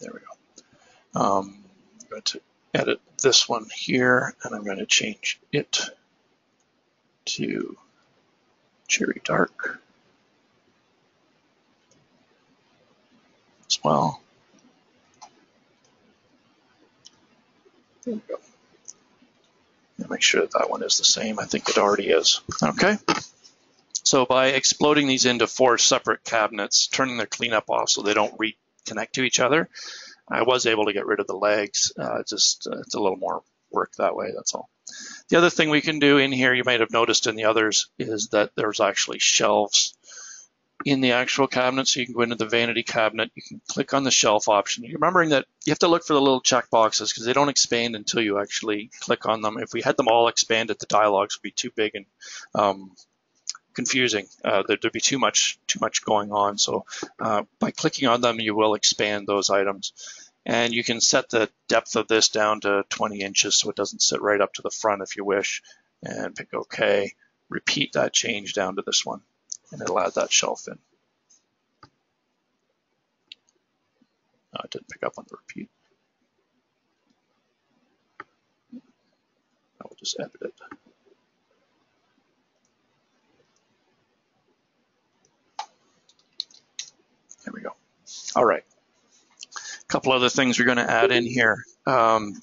S1: There we go. Um, I'm going to edit this one here, and I'm going to change it to cherry dark as well. There we go. And make sure that that one is the same. I think it already is. Okay. So by exploding these into four separate cabinets, turning their cleanup off so they don't reconnect to each other, I was able to get rid of the legs. Uh, just uh, it's a little more work that way. That's all. The other thing we can do in here, you might have noticed in the others, is that there's actually shelves in the actual cabinet. So you can go into the vanity cabinet, you can click on the shelf option. Remembering that you have to look for the little check boxes because they don't expand until you actually click on them. If we had them all expanded, the dialogues would be too big and um, confusing. Uh, there'd, there'd, be too much too much going on. So uh, by clicking on them, you will expand those items. And you can set the depth of this down to 20 inches so it doesn't sit right up to the front if you wish. And pick OK. Repeat that change down to this one and it'll add that shelf in. No, it didn't pick up on the repeat. I will just edit it. There we go. All right. Couple other things we're going to add in here. Um,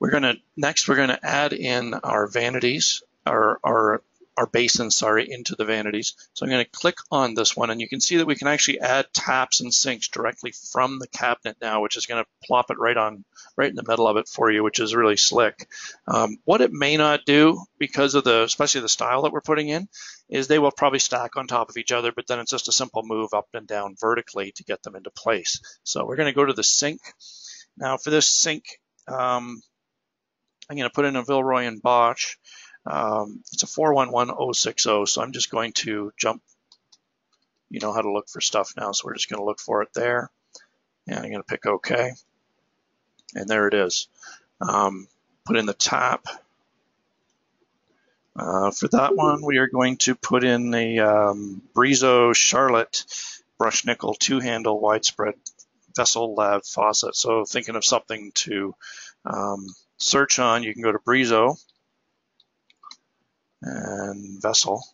S1: we're going to next we're going to add in our vanities, our, our our basin, sorry, into the vanities. So I'm going to click on this one and you can see that we can actually add taps and sinks directly from the cabinet now, which is going to plop it right on, right in the middle of it for you, which is really slick. Um, what it may not do because of the, especially the style that we're putting in, is they will probably stack on top of each other, but then it's just a simple move up and down vertically to get them into place. So we're going to go to the sink. Now for this sink, um, I'm going to put in a Villeroy and Bosch. Um, it's a 411060, so I'm just going to jump. You know how to look for stuff now, so we're just going to look for it there. And I'm going to pick OK. And there it is. Um, put in the tap. Uh, for that one, we are going to put in the um, Brizo Charlotte brush nickel two-handle widespread vessel lav faucet. So thinking of something to um, search on, you can go to Brizo and vessel.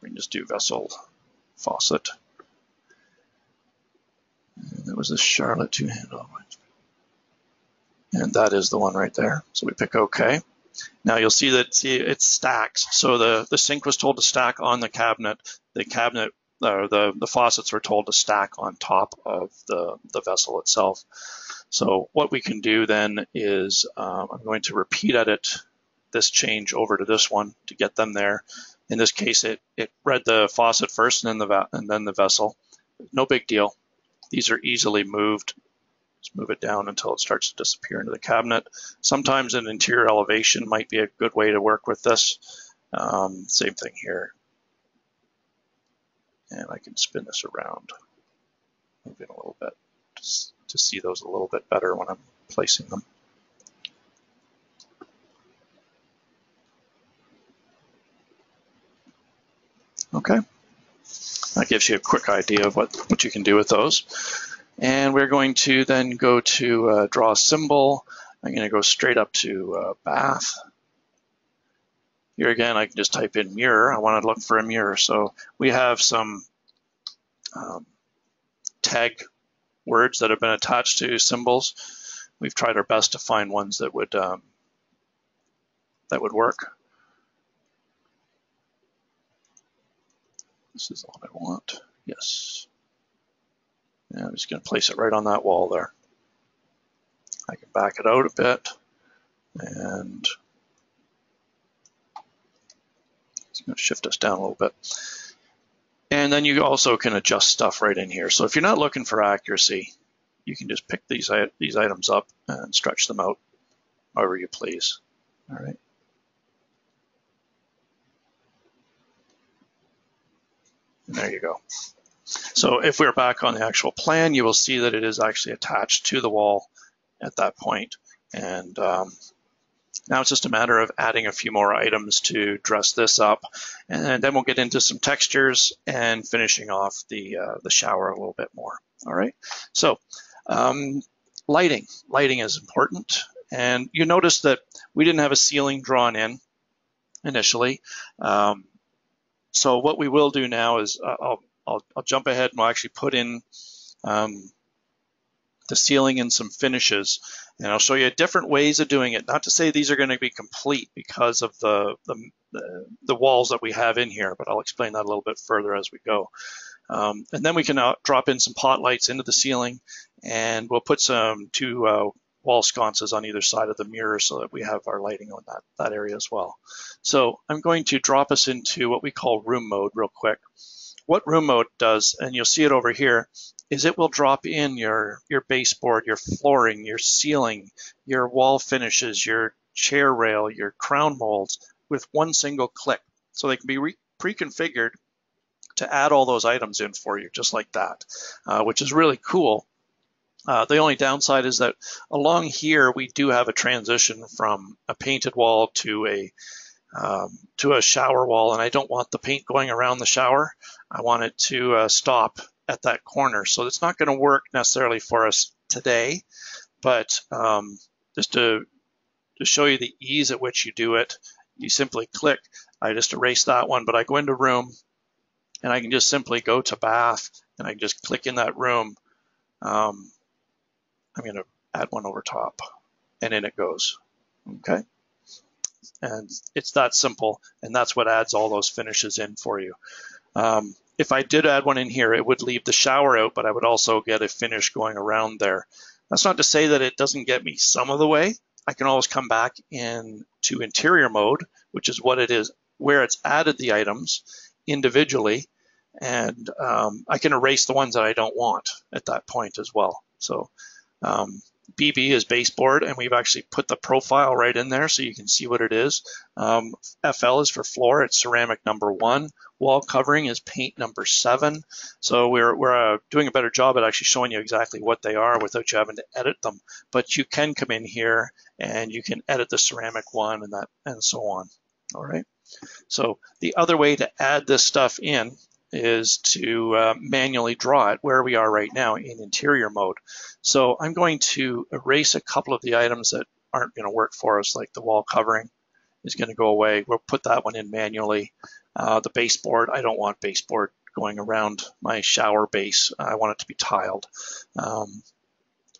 S1: We can just do vessel faucet. And there was this Charlotte two handle. And that is the one right there. So we pick OK. Now you'll see that see, it stacks. So the, the sink was told to stack on the cabinet. The cabinet or the, the faucets were told to stack on top of the, the vessel itself. So what we can do then is um, I'm going to repeat edit this change over to this one to get them there. In this case, it, it read the faucet first and then the, and then the vessel. No big deal. These are easily moved Just move it down until it starts to disappear into the cabinet. Sometimes an interior elevation might be a good way to work with this. Um, same thing here. And I can spin this around, move it a little bit just to see those a little bit better when I'm placing them. Okay, that gives you a quick idea of what, what you can do with those. And we're going to then go to uh, draw a symbol. I'm going to go straight up to uh, bath. Here again, I can just type in mirror. I want to look for a mirror. So we have some um, tag words that have been attached to symbols. We've tried our best to find ones that would um, that would work. This is all I want. Yes. And I'm just going to place it right on that wall there. I can back it out a bit and it's going to shift us down a little bit. And then you also can adjust stuff right in here. So if you're not looking for accuracy, you can just pick these, these items up and stretch them out however you please. All right. And there you go. So if we're back on the actual plan, you will see that it is actually attached to the wall at that point. And um, now it's just a matter of adding a few more items to dress this up. And then we'll get into some textures and finishing off the, uh, the shower a little bit more. All right. So um, lighting. Lighting is important. And you notice that we didn't have a ceiling drawn in initially. Um, so what we will do now is uh, I'll, I'll, I'll, jump ahead and we'll actually put in um, the ceiling and some finishes. And I'll show you different ways of doing it. Not to say these are going to be complete because of the, the, the, walls that we have in here, but I'll explain that a little bit further as we go. Um, and then we can uh, drop in some pot lights into the ceiling and we'll put some two uh, wall sconces on either side of the mirror so that we have our lighting on that, that area as well. So I'm going to drop us into what we call room mode real quick. What room mode does, and you'll see it over here, is it will drop in your, your baseboard, your flooring, your ceiling, your wall finishes, your chair rail, your crown molds with one single click. So they can be pre-configured to add all those items in for you, just like that, uh, which is really cool uh, the only downside is that along here we do have a transition from a painted wall to a um, to a shower wall, and I don't want the paint going around the shower. I want it to uh, stop at that corner. So it's not going to work necessarily for us today, but um, just to to show you the ease at which you do it, you simply click. I just erase that one, but I go into room, and I can just simply go to bath, and I just click in that room. Um, I'm going to add one over top and in it goes. Okay. And it's that simple. And that's what adds all those finishes in for you. Um, if I did add one in here, it would leave the shower out, but I would also get a finish going around there. That's not to say that it doesn't get me some of the way. I can always come back in to interior mode, which is what it is, where it's added the items individually, and um, I can erase the ones that I don't want at that point as well. So um, BB is baseboard, and we've actually put the profile right in there so you can see what it is. Um, FL is for floor, it's ceramic number one. Wall covering is paint number seven. So we're, we're uh, doing a better job at actually showing you exactly what they are without you having to edit them. But you can come in here and you can edit the ceramic one and that and so on. All right. So the other way to add this stuff in is to uh, manually draw it where we are right now in interior mode. So I'm going to erase a couple of the items that aren't going to work for us, like the wall covering is going to go away. We'll put that one in manually. Uh, the baseboard, I don't want baseboard going around my shower base. I want it to be tiled. Um,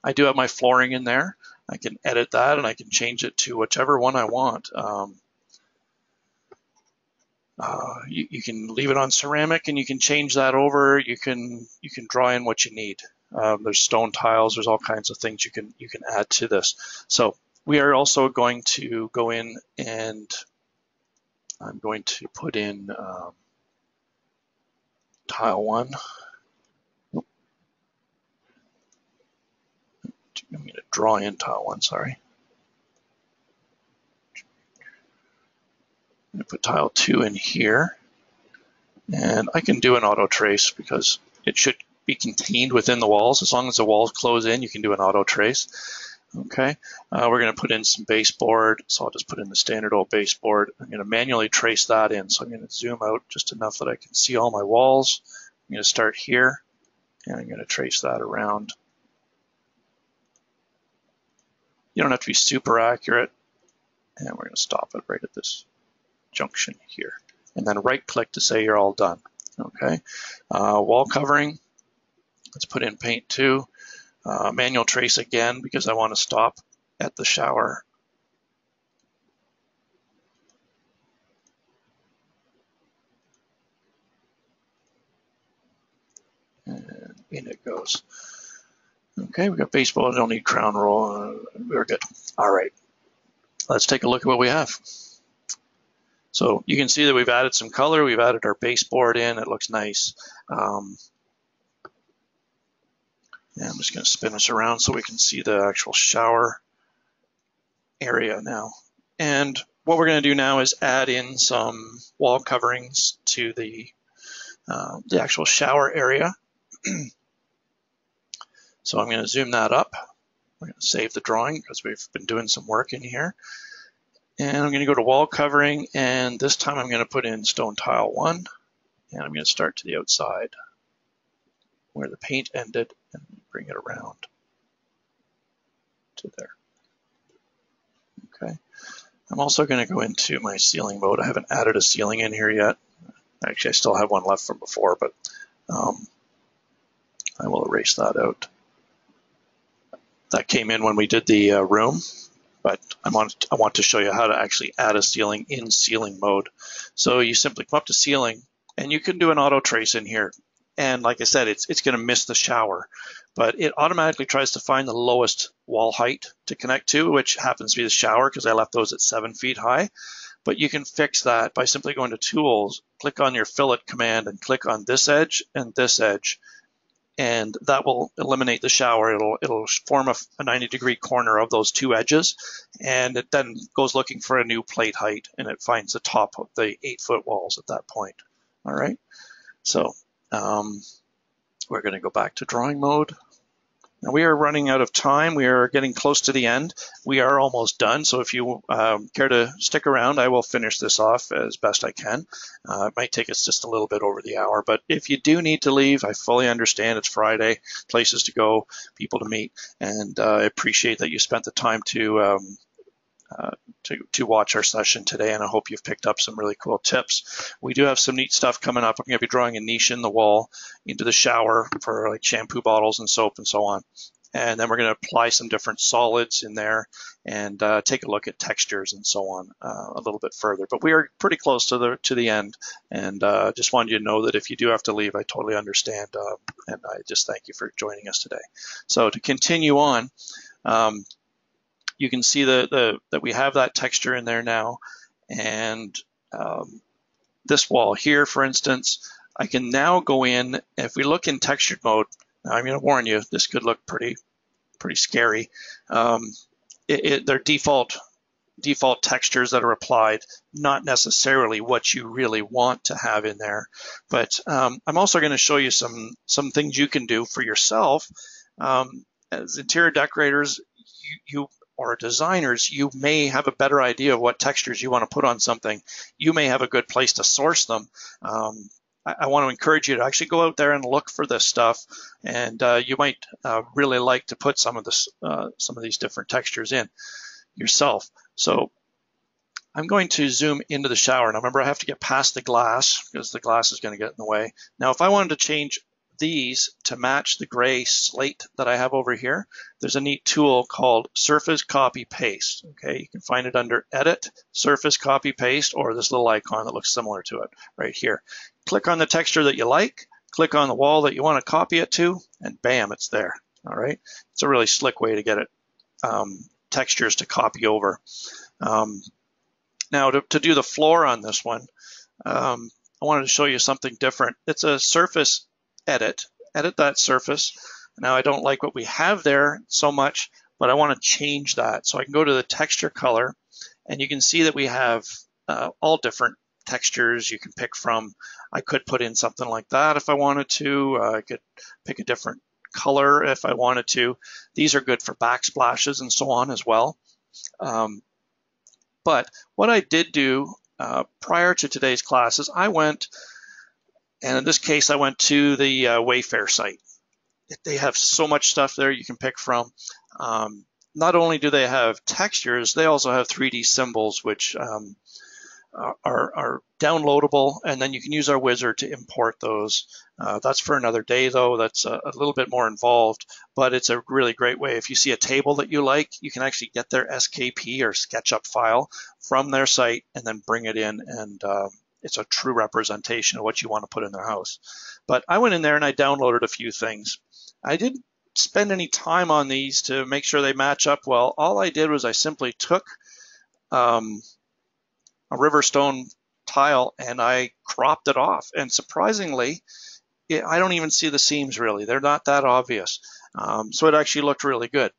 S1: I do have my flooring in there. I can edit that and I can change it to whichever one I want. Um, uh, you, you, can leave it on ceramic and you can change that over. You can you can draw in what you need. Um, there's stone tiles. There's all kinds of things you can you can add to this. So we are also going to go in and I'm going to put in um, tile one. I'm going to draw in tile one, sorry. I'm going to put tile two in here. And I can do an auto trace because it should be contained within the walls. As long as the walls close in, you can do an auto trace. Okay, uh, we're going to put in some baseboard, so I'll just put in the standard old baseboard. I'm going to manually trace that in, so I'm going to zoom out just enough that I can see all my walls. I'm going to start here, and I'm going to trace that around. You don't have to be super accurate, and we're going to stop it right at this junction here. And then right click to say you're all done. Okay, uh, wall covering, let's put in paint two. Uh, manual trace again because I want to stop at the shower. And in it goes. Okay, we got baseboard, don't need crown roll. Uh, we're good. All right, let's take a look at what we have. So you can see that we've added some color. We've added our baseboard in. It looks nice. Um, I'm just going to spin this around so we can see the actual shower area now. And what we're going to do now is add in some wall coverings to the, uh, the actual shower area. so I'm going to zoom that up. We're going to save the drawing because we've been doing some work in here. And I'm going to go to wall covering, and this time I'm going to put in stone tile one, and I'm going to start to the outside where the paint ended and bring it around to there. Okay. I'm also going to go into my ceiling mode. I haven't added a ceiling in here yet. Actually, I still have one left from before, but um, I will erase that out. That came in when we did the uh, room, but I want, I want to show you how to actually add a ceiling in ceiling mode. So you simply come up to ceiling, and you can do an auto trace in here. And like I said, it's, it's going to miss the shower, but it automatically tries to find the lowest wall height to connect to, which happens to be the shower because I left those at seven feet high. But you can fix that by simply going to tools, click on your fillet command and click on this edge and this edge. And that will eliminate the shower. It'll it'll form a, a 90 degree corner of those two edges, and it then goes looking for a new plate height, and it finds the top of the eight foot walls at that point. All right. So um, we're going to go back to drawing mode. We are running out of time. We are getting close to the end. We are almost done. So if you um, care to stick around, I will finish this off as best I can. Uh, it might take us just a little bit over the hour, but if you do need to leave, I fully understand it's Friday, places to go, people to meet, and uh, I appreciate that you spent the time to um, uh, to, to watch our session today, and I hope you've picked up some really cool tips. We do have some neat stuff coming up. I'm going to be drawing a niche in the wall into the shower for like shampoo bottles and soap and so on. And then we're going to apply some different solids in there and uh, take a look at textures and so on uh, a little bit further. But we are pretty close to the to the end, and uh, just wanted you to know that if you do have to leave, I totally understand, uh, and I just thank you for joining us today. So to continue on. Um, you can see the, the, that we have that texture in there now. And um, this wall here, for instance, I can now go in, if we look in textured mode, I'm going to warn you, this could look pretty, pretty scary. Um, it, it, they're default default textures that are applied, not necessarily what you really want to have in there. But um, I'm also going to show you some some things you can do for yourself. Um, as interior decorators, you, you or designers, you may have a better idea of what textures you want to put on something. You may have a good place to source them. Um, I, I, want to encourage you to actually go out there and look for this stuff, and uh, you might uh, really like to put some of this, uh, some of these different textures in yourself. So I'm going to zoom into the shower. Now remember, I have to get past the glass because the glass is going to get in the way. Now, if I wanted to change these to match the gray slate that I have over here, there's a neat tool called Surface Copy Paste. Okay, you can find it under Edit, Surface Copy Paste, or this little icon that looks similar to it right here. Click on the texture that you like, click on the wall that you want to copy it to, and bam, it's there. All right, it's a really slick way to get it um, textures to copy over. Um, now to, to, do the floor on this one, um, I wanted to show you something different. It's a surface edit, edit that surface. Now I don't like what we have there so much, but I want to change that. So I can go to the texture color and you can see that we have uh, all different textures you can pick from. I could put in something like that if I wanted to. Uh, I could pick a different color if I wanted to. These are good for backsplashes and so on as well. Um, but what I did do uh, prior to today's classes, I went, and in this case, I went to the uh, Wayfair site. They have so much stuff there you can pick from. Um, not only do they have textures, they also have 3D symbols, which um, are, are, downloadable, and then you can use our wizard to import those. Uh, that's for another day, though. That's a, a, little bit more involved, but it's a really great way. If you see a table that you like, you can actually get their SKP or SketchUp file from their site and then bring it in, and uh, it's a true representation of what you want to put in their house. But I went in there and I downloaded a few things. I didn't spend any time on these to make sure they match up well. All I did was I simply took um, a Riverstone tile and I cropped it off. And surprisingly, it, I don't even see the seams really. They're not that obvious. Um, so it actually looked really good.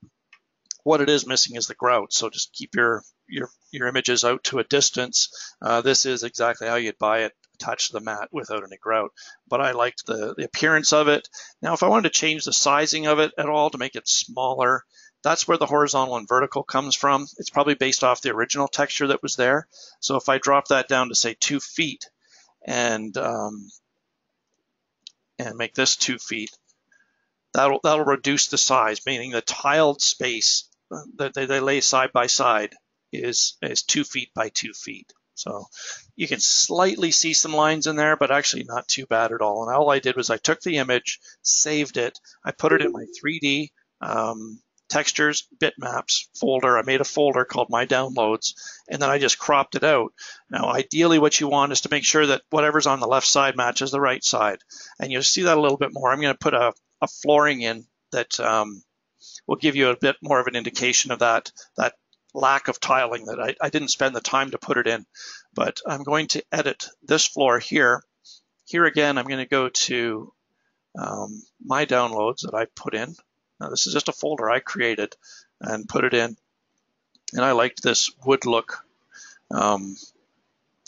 S1: What it is missing is the grout. So just keep your your your images out to a distance. Uh, this is exactly how you'd buy it attached to the mat without any grout. But I liked the, the appearance of it. Now, if I wanted to change the sizing of it at all to make it smaller, that's where the horizontal and vertical comes from. It's probably based off the original texture that was there. So if I drop that down to say two feet and um, and make this two feet, that'll that'll reduce the size, meaning the tiled space uh, that they, they lay side by side is is two feet by two feet. So you can slightly see some lines in there, but actually not too bad at all. And all I did was I took the image, saved it, I put it in my 3D um, textures, bitmaps folder. I made a folder called my downloads, and then I just cropped it out. Now, ideally, what you want is to make sure that whatever's on the left side matches the right side. And you'll see that a little bit more. I'm going to put a, a flooring in that um, will give you a bit more of an indication of that, that lack of tiling that I, I didn't spend the time to put it in. But I'm going to edit this floor here. Here again, I'm going to go to um, my downloads that I put in. Now this is just a folder I created and put it in. And I liked this wood look um,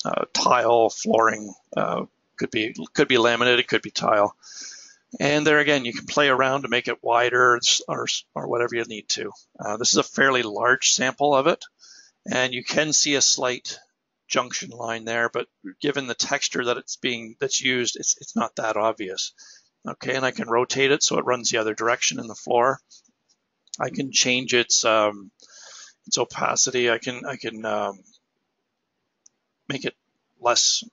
S1: uh, tile flooring. Uh, could be could be laminated, could be tile. And there again, you can play around to make it wider or, or whatever you need to. Uh, this is a fairly large sample of it, and you can see a slight junction line there, but given the texture that it's being that's used, it's, it's not that obvious. Okay, and I can rotate it so it runs the other direction in the floor. I can change its um, its opacity. I can I can um, make it less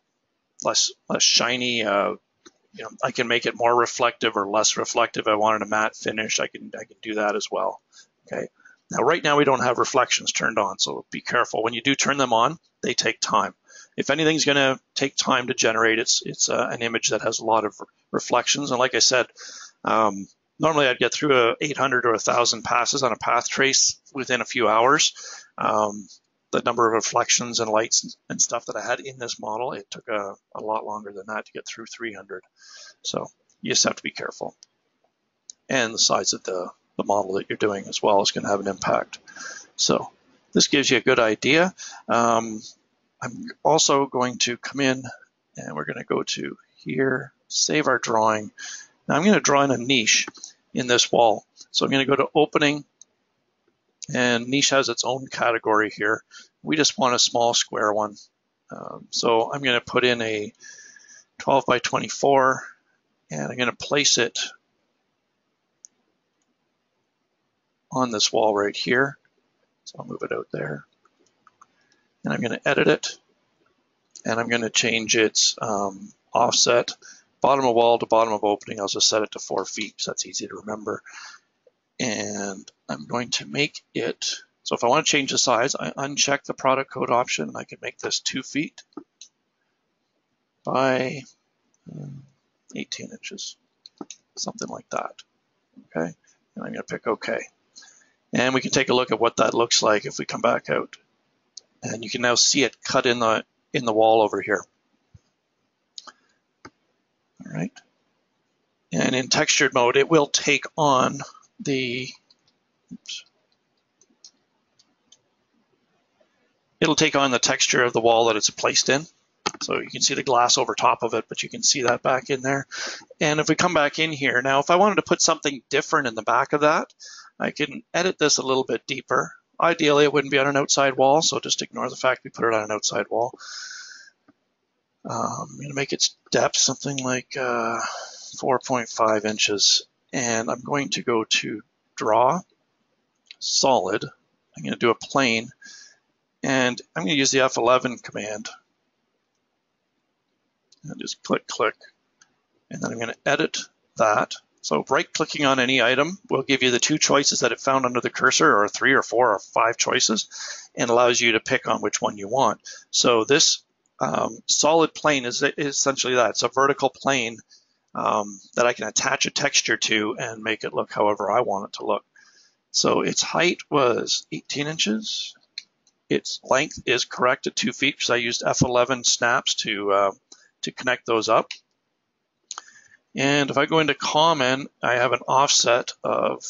S1: less less shiny. Uh, you know, I can make it more reflective or less reflective. I wanted a matte finish. I can I can do that as well. Okay. Now, right now we don't have reflections turned on, so be careful. When you do turn them on, they take time if anything's going to take time to generate, it's it's uh, an image that has a lot of reflections. And like I said, um, normally I'd get through a 800 or 1,000 passes on a path trace within a few hours. Um, the number of reflections and lights and stuff that I had in this model, it took a, a lot longer than that to get through 300. So you just have to be careful. And the size of the, the model that you're doing as well is going to have an impact. So this gives you a good idea. Um, I'm also going to come in and we're going to go to here, save our drawing. Now I'm going to draw in a niche in this wall. So I'm going to go to opening and niche has its own category here. We just want a small square one. Um, so I'm going to put in a 12 by 24 and I'm going to place it on this wall right here. So I'll move it out there and I'm going to edit it and I'm going to change its um, offset bottom of wall to bottom of opening. I'll just set it to four feet so that's easy to remember. And I'm going to make it, so if I want to change the size, I uncheck the product code option and I can make this two feet by um, 18 inches, something like that. Okay, and I'm going to pick OK. And we can take a look at what that looks like if we come back out and you can now see it cut in the in the wall over here. All right. And in textured mode, it will take on the oops, it'll take on the texture of the wall that it's placed in. So you can see the glass over top of it, but you can see that back in there. And if we come back in here, now if I wanted to put something different in the back of that, I can edit this a little bit deeper. Ideally, it wouldn't be on an outside wall, so just ignore the fact we put it on an outside wall. Um, I'm going to make its depth something like uh, 4.5 inches. And I'm going to go to Draw, Solid. I'm going to do a plane. And I'm going to use the F11 command. And just click, click. And then I'm going to edit that. So right clicking on any item will give you the two choices that it found under the cursor or three or four or five choices and allows you to pick on which one you want. So this um, solid plane is, essentially that. It's a vertical plane um, that I can attach a texture to and make it look however I want it to look. So its height was 18 inches. Its length is correct at two feet because I used F11 snaps to, uh, to connect those up. And if I go into common, I have an offset of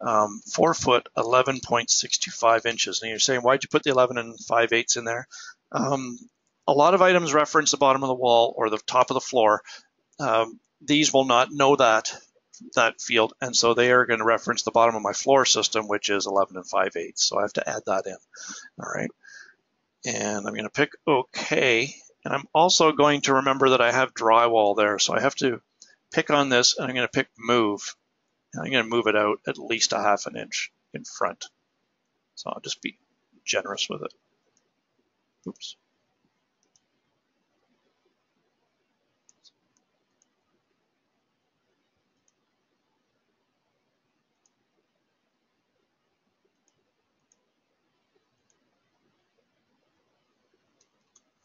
S1: um, four foot 11.625 inches. And you're saying, why'd you put the 11 and 5 eighths in there? Um, a lot of items reference the bottom of the wall or the top of the floor. Um, these will not know that that field, and so they are going to reference the bottom of my floor system, which is 11 and 5 eighths. So I have to add that in. All right. And I'm going to pick OK. And I'm also going to remember that I have drywall there. So I have to pick on this and I'm going to pick move. And I'm going to move it out at least a half an inch in front. So I'll just be generous with it. Oops.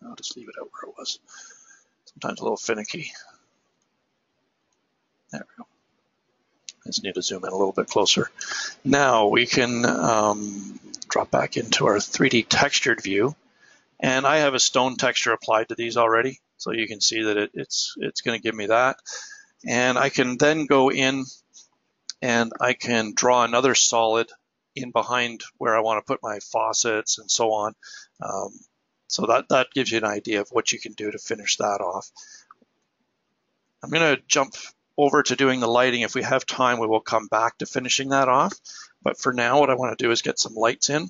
S1: I'll just leave it out where it was. Sometimes a little finicky. There we go. I just need to zoom in a little bit closer. Now we can um, drop back into our 3D textured view. And I have a stone texture applied to these already. So you can see that it, it's, it's going to give me that. And I can then go in and I can draw another solid in behind where I want to put my faucets and so on. Um, so that, that gives you an idea of what you can do to finish that off. I'm going to jump over to doing the lighting. If we have time, we will come back to finishing that off. But for now, what I want to do is get some lights in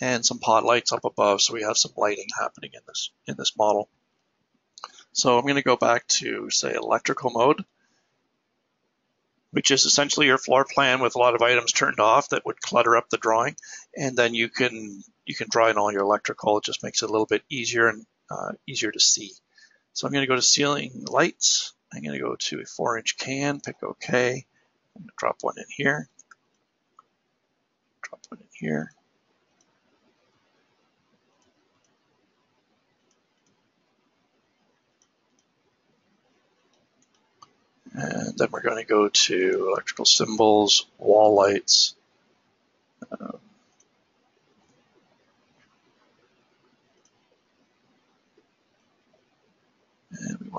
S1: and some pot lights up above so we have some lighting happening in this, in this model. So I'm going to go back to, say, electrical mode, which is essentially your floor plan with a lot of items turned off that would clutter up the drawing. And then you can you can draw in all your electrical. It just makes it a little bit easier and uh, easier to see. So I'm going to go to ceiling lights. I'm going to go to a four inch can, pick OK. Drop one in here. Drop one in here. And then we're going to go to electrical symbols, wall lights, um,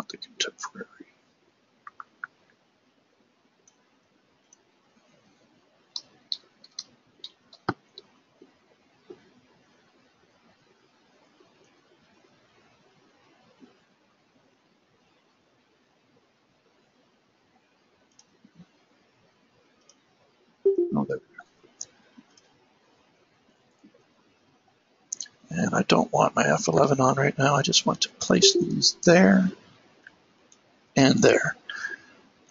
S1: the contemporary. And I don't want my F11 on right now. I just want to place these there and there.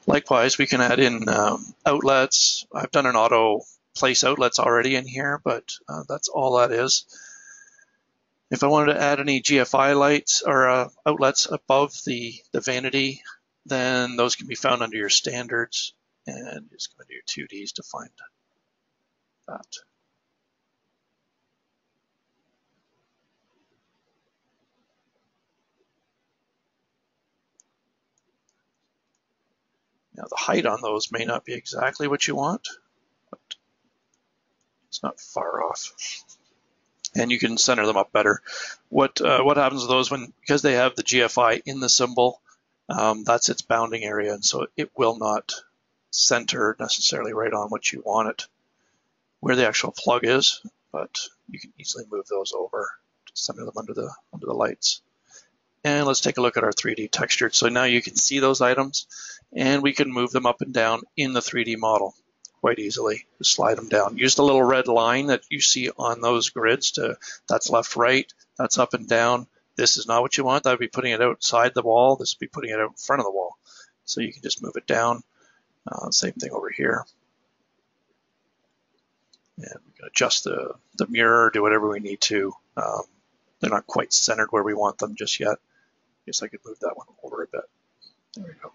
S1: Likewise, we can add in um, outlets. I've done an auto place outlets already in here, but uh, that's all that is. If I wanted to add any GFI lights or uh, outlets above the, the vanity, then those can be found under your standards and just go into your 2Ds to find that. Now the height on those may not be exactly what you want, but it's not far off. And you can center them up better. What uh, what happens to those when because they have the GFI in the symbol, um, that's its bounding area, and so it will not center necessarily right on what you want it, where the actual plug is, but you can easily move those over to center them under the under the lights. And let's take a look at our 3D textured. So now you can see those items and we can move them up and down in the 3D model quite easily. Just slide them down. Use the little red line that you see on those grids to, that's left, right, that's up and down. This is not what you want. That would be putting it outside the wall. This would be putting it out in front of the wall. So you can just move it down. Uh, same thing over here. And we can adjust the, the mirror, do whatever we need to. Um, they're not quite centered where we want them just yet. I guess I could move that one over a bit. There we go.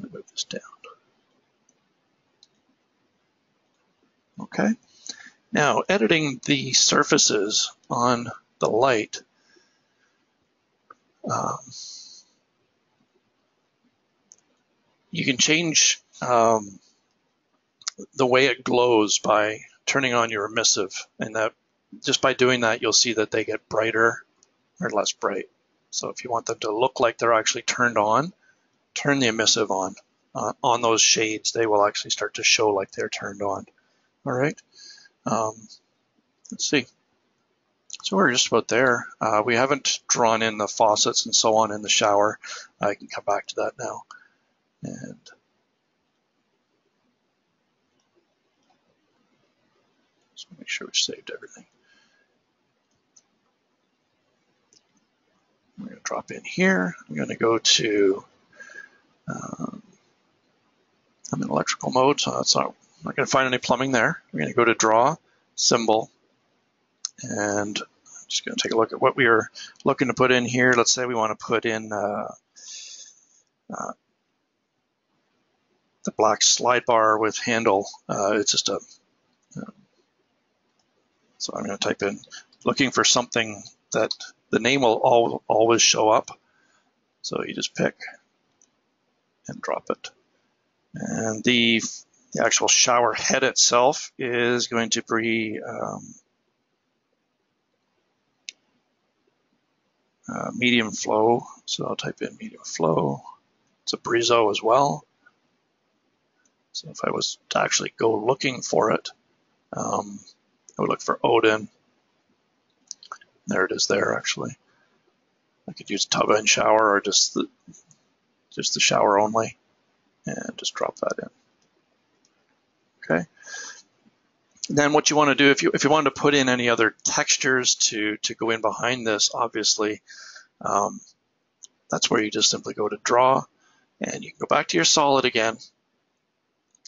S1: And move this down. Okay. Now, editing the surfaces on the light. Um, you can change um, the way it glows by turning on your emissive and that just by doing that you'll see that they get brighter or less bright. So if you want them to look like they're actually turned on turn the emissive on. Uh, on those shades they will actually start to show like they're turned on. All right. Um, let's see. So we're just about there. Uh, we haven't drawn in the faucets and so on in the shower. I can come back to that now. And just make sure we saved everything. I'm going to drop in here. I'm going to go to, um, I'm in electrical mode, so that's not, I'm not going to find any plumbing there. I'm going to go to draw, symbol, and I'm just going to take a look at what we are looking to put in here. Let's say we want to put in uh, uh, the black slide bar with handle. Uh, it's just a, so I'm going to type in looking for something that the name will always show up. So you just pick and drop it. And the, the actual shower head itself is going to be um, uh, medium flow. So I'll type in medium flow. It's a Brizo as well. So if I was to actually go looking for it, um, I would look for Odin. There it is there actually. I could use tub and shower or just the just the shower only and just drop that in. Okay. then what you want to do if you if you wanted to put in any other textures to to go in behind this, obviously, um, that's where you just simply go to draw and you can go back to your solid again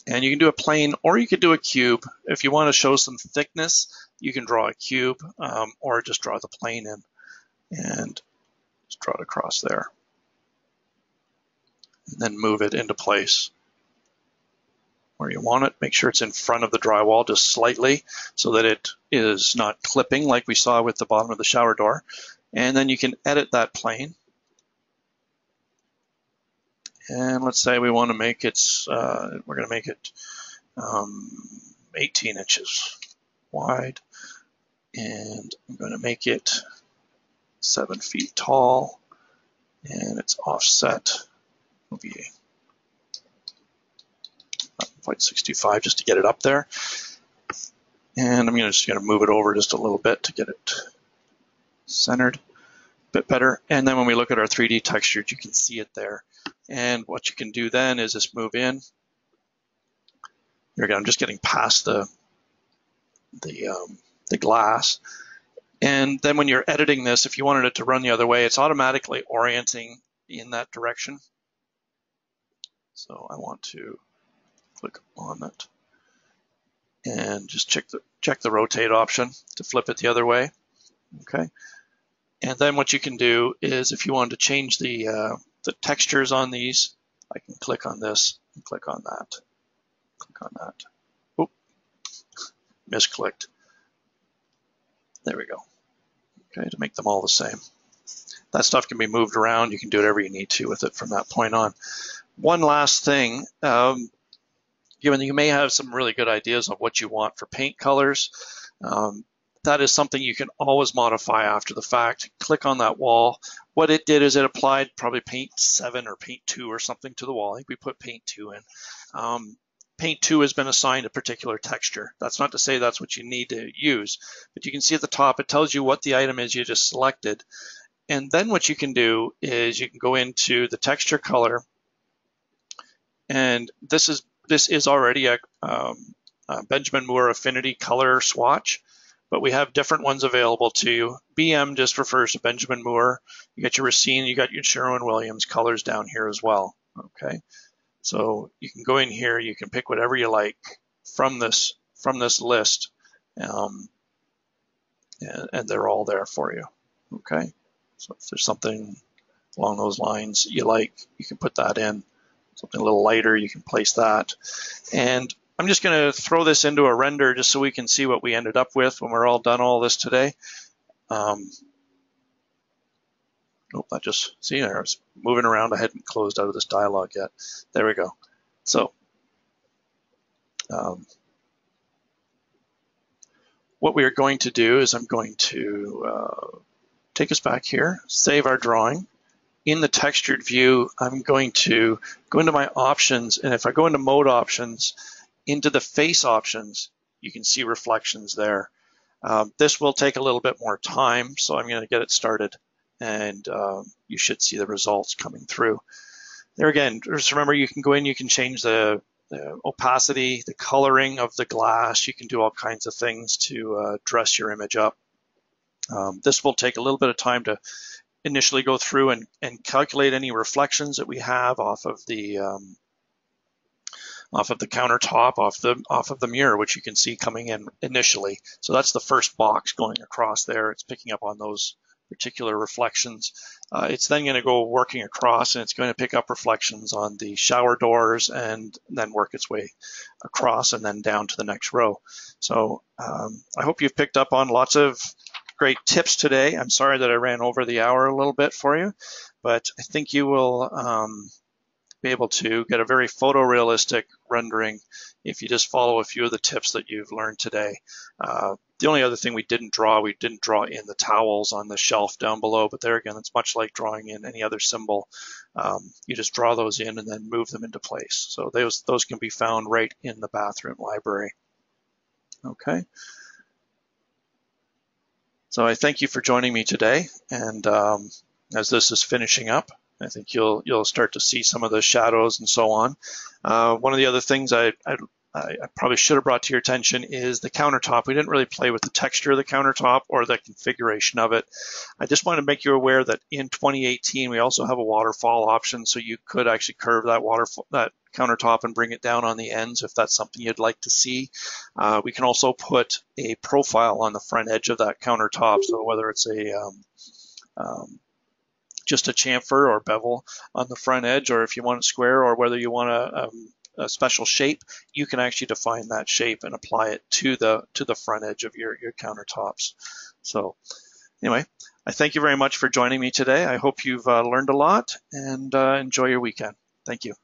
S1: and you can do a plane or you could do a cube. If you want to show some thickness, you can draw a cube um, or just draw the plane in and just draw it across there. And then move it into place where you want it. Make sure it's in front of the drywall just slightly so that it is not clipping like we saw with the bottom of the shower door. And then you can edit that plane and let's say we want to make it, uh, we're going to make it um, 18 inches wide. And I'm going to make it seven feet tall. And its offset will be 0.65 just to get it up there. And I'm just going to move it over just a little bit to get it centered a bit better. And then when we look at our 3D textures, you can see it there. And what you can do then is just move in. Here again, I'm just getting past the the um, the glass. And then when you're editing this, if you wanted it to run the other way, it's automatically orienting in that direction. So I want to click on it and just check the check the rotate option to flip it the other way. Okay. And then what you can do is if you wanted to change the uh, the textures on these, I can click on this and click on that. Click on that. Oop, misclicked. There we go. Okay, to make them all the same. That stuff can be moved around. You can do whatever you need to with it from that point on. One last thing, um, given you may have some really good ideas of what you want for paint colors, um, that is something you can always modify after the fact. Click on that wall. What it did is it applied probably paint 7 or paint 2 or something to the wall. I think we put paint 2 in. Um, Paint 2 has been assigned a particular texture. That's not to say that's what you need to use, but you can see at the top it tells you what the item is you just selected. And then what you can do is you can go into the texture color, and this is this is already a, um, a Benjamin Moore Affinity color swatch, but we have different ones available to you. BM just refers to Benjamin Moore. You got your Racine, you got your Sherwin-Williams colors down here as well. Okay. So you can go in here, you can pick whatever you like from this from this list, um, and, and they're all there for you. Okay, so if there's something along those lines you like, you can put that in. Something a little lighter, you can place that. And I'm just going to throw this into a render just so we can see what we ended up with when we're all done all this today. Um, Nope, I just, see, I was moving around. I hadn't closed out of this dialog yet. There we go. So, um, what we are going to do is I'm going to uh, take us back here, save our drawing. In the textured view, I'm going to go into my options, and if I go into mode options, into the face options, you can see reflections there. Um, this will take a little bit more time, so I'm going to get it started and um, you should see the results coming through. There again, just remember you can go in, you can change the, the opacity, the coloring of the glass. You can do all kinds of things to uh, dress your image up. Um, this will take a little bit of time to initially go through and, and calculate any reflections that we have off of the um, off of the countertop, off the off of the mirror, which you can see coming in initially. So that's the first box going across there. It's picking up on those particular reflections. Uh, it's then going to go working across and it's going to pick up reflections on the shower doors and then work its way across and then down to the next row. So um, I hope you've picked up on lots of great tips today. I'm sorry that I ran over the hour a little bit for you, but I think you will um, be able to get a very photorealistic rendering if you just follow a few of the tips that you've learned today. Uh, the only other thing we didn't draw, we didn't draw in the towels on the shelf down below, but there again, it's much like drawing in any other symbol. Um, you just draw those in and then move them into place. So those, those can be found right in the bathroom library. Okay. So I thank you for joining me today. And um, as this is finishing up, I think you'll you'll start to see some of the shadows and so on. Uh, one of the other things I, I, I probably should have brought to your attention is the countertop. We didn't really play with the texture of the countertop or the configuration of it. I just want to make you aware that in 2018 we also have a waterfall option, so you could actually curve that water that countertop and bring it down on the ends if that's something you'd like to see. Uh, we can also put a profile on the front edge of that countertop, so whether it's a um, um, just a chamfer or bevel on the front edge, or if you want it square, or whether you want a, um, a special shape, you can actually define that shape and apply it to the to the front edge of your, your countertops. So anyway, I thank you very much for joining me today. I hope you've uh, learned a lot and uh, enjoy your weekend. Thank you.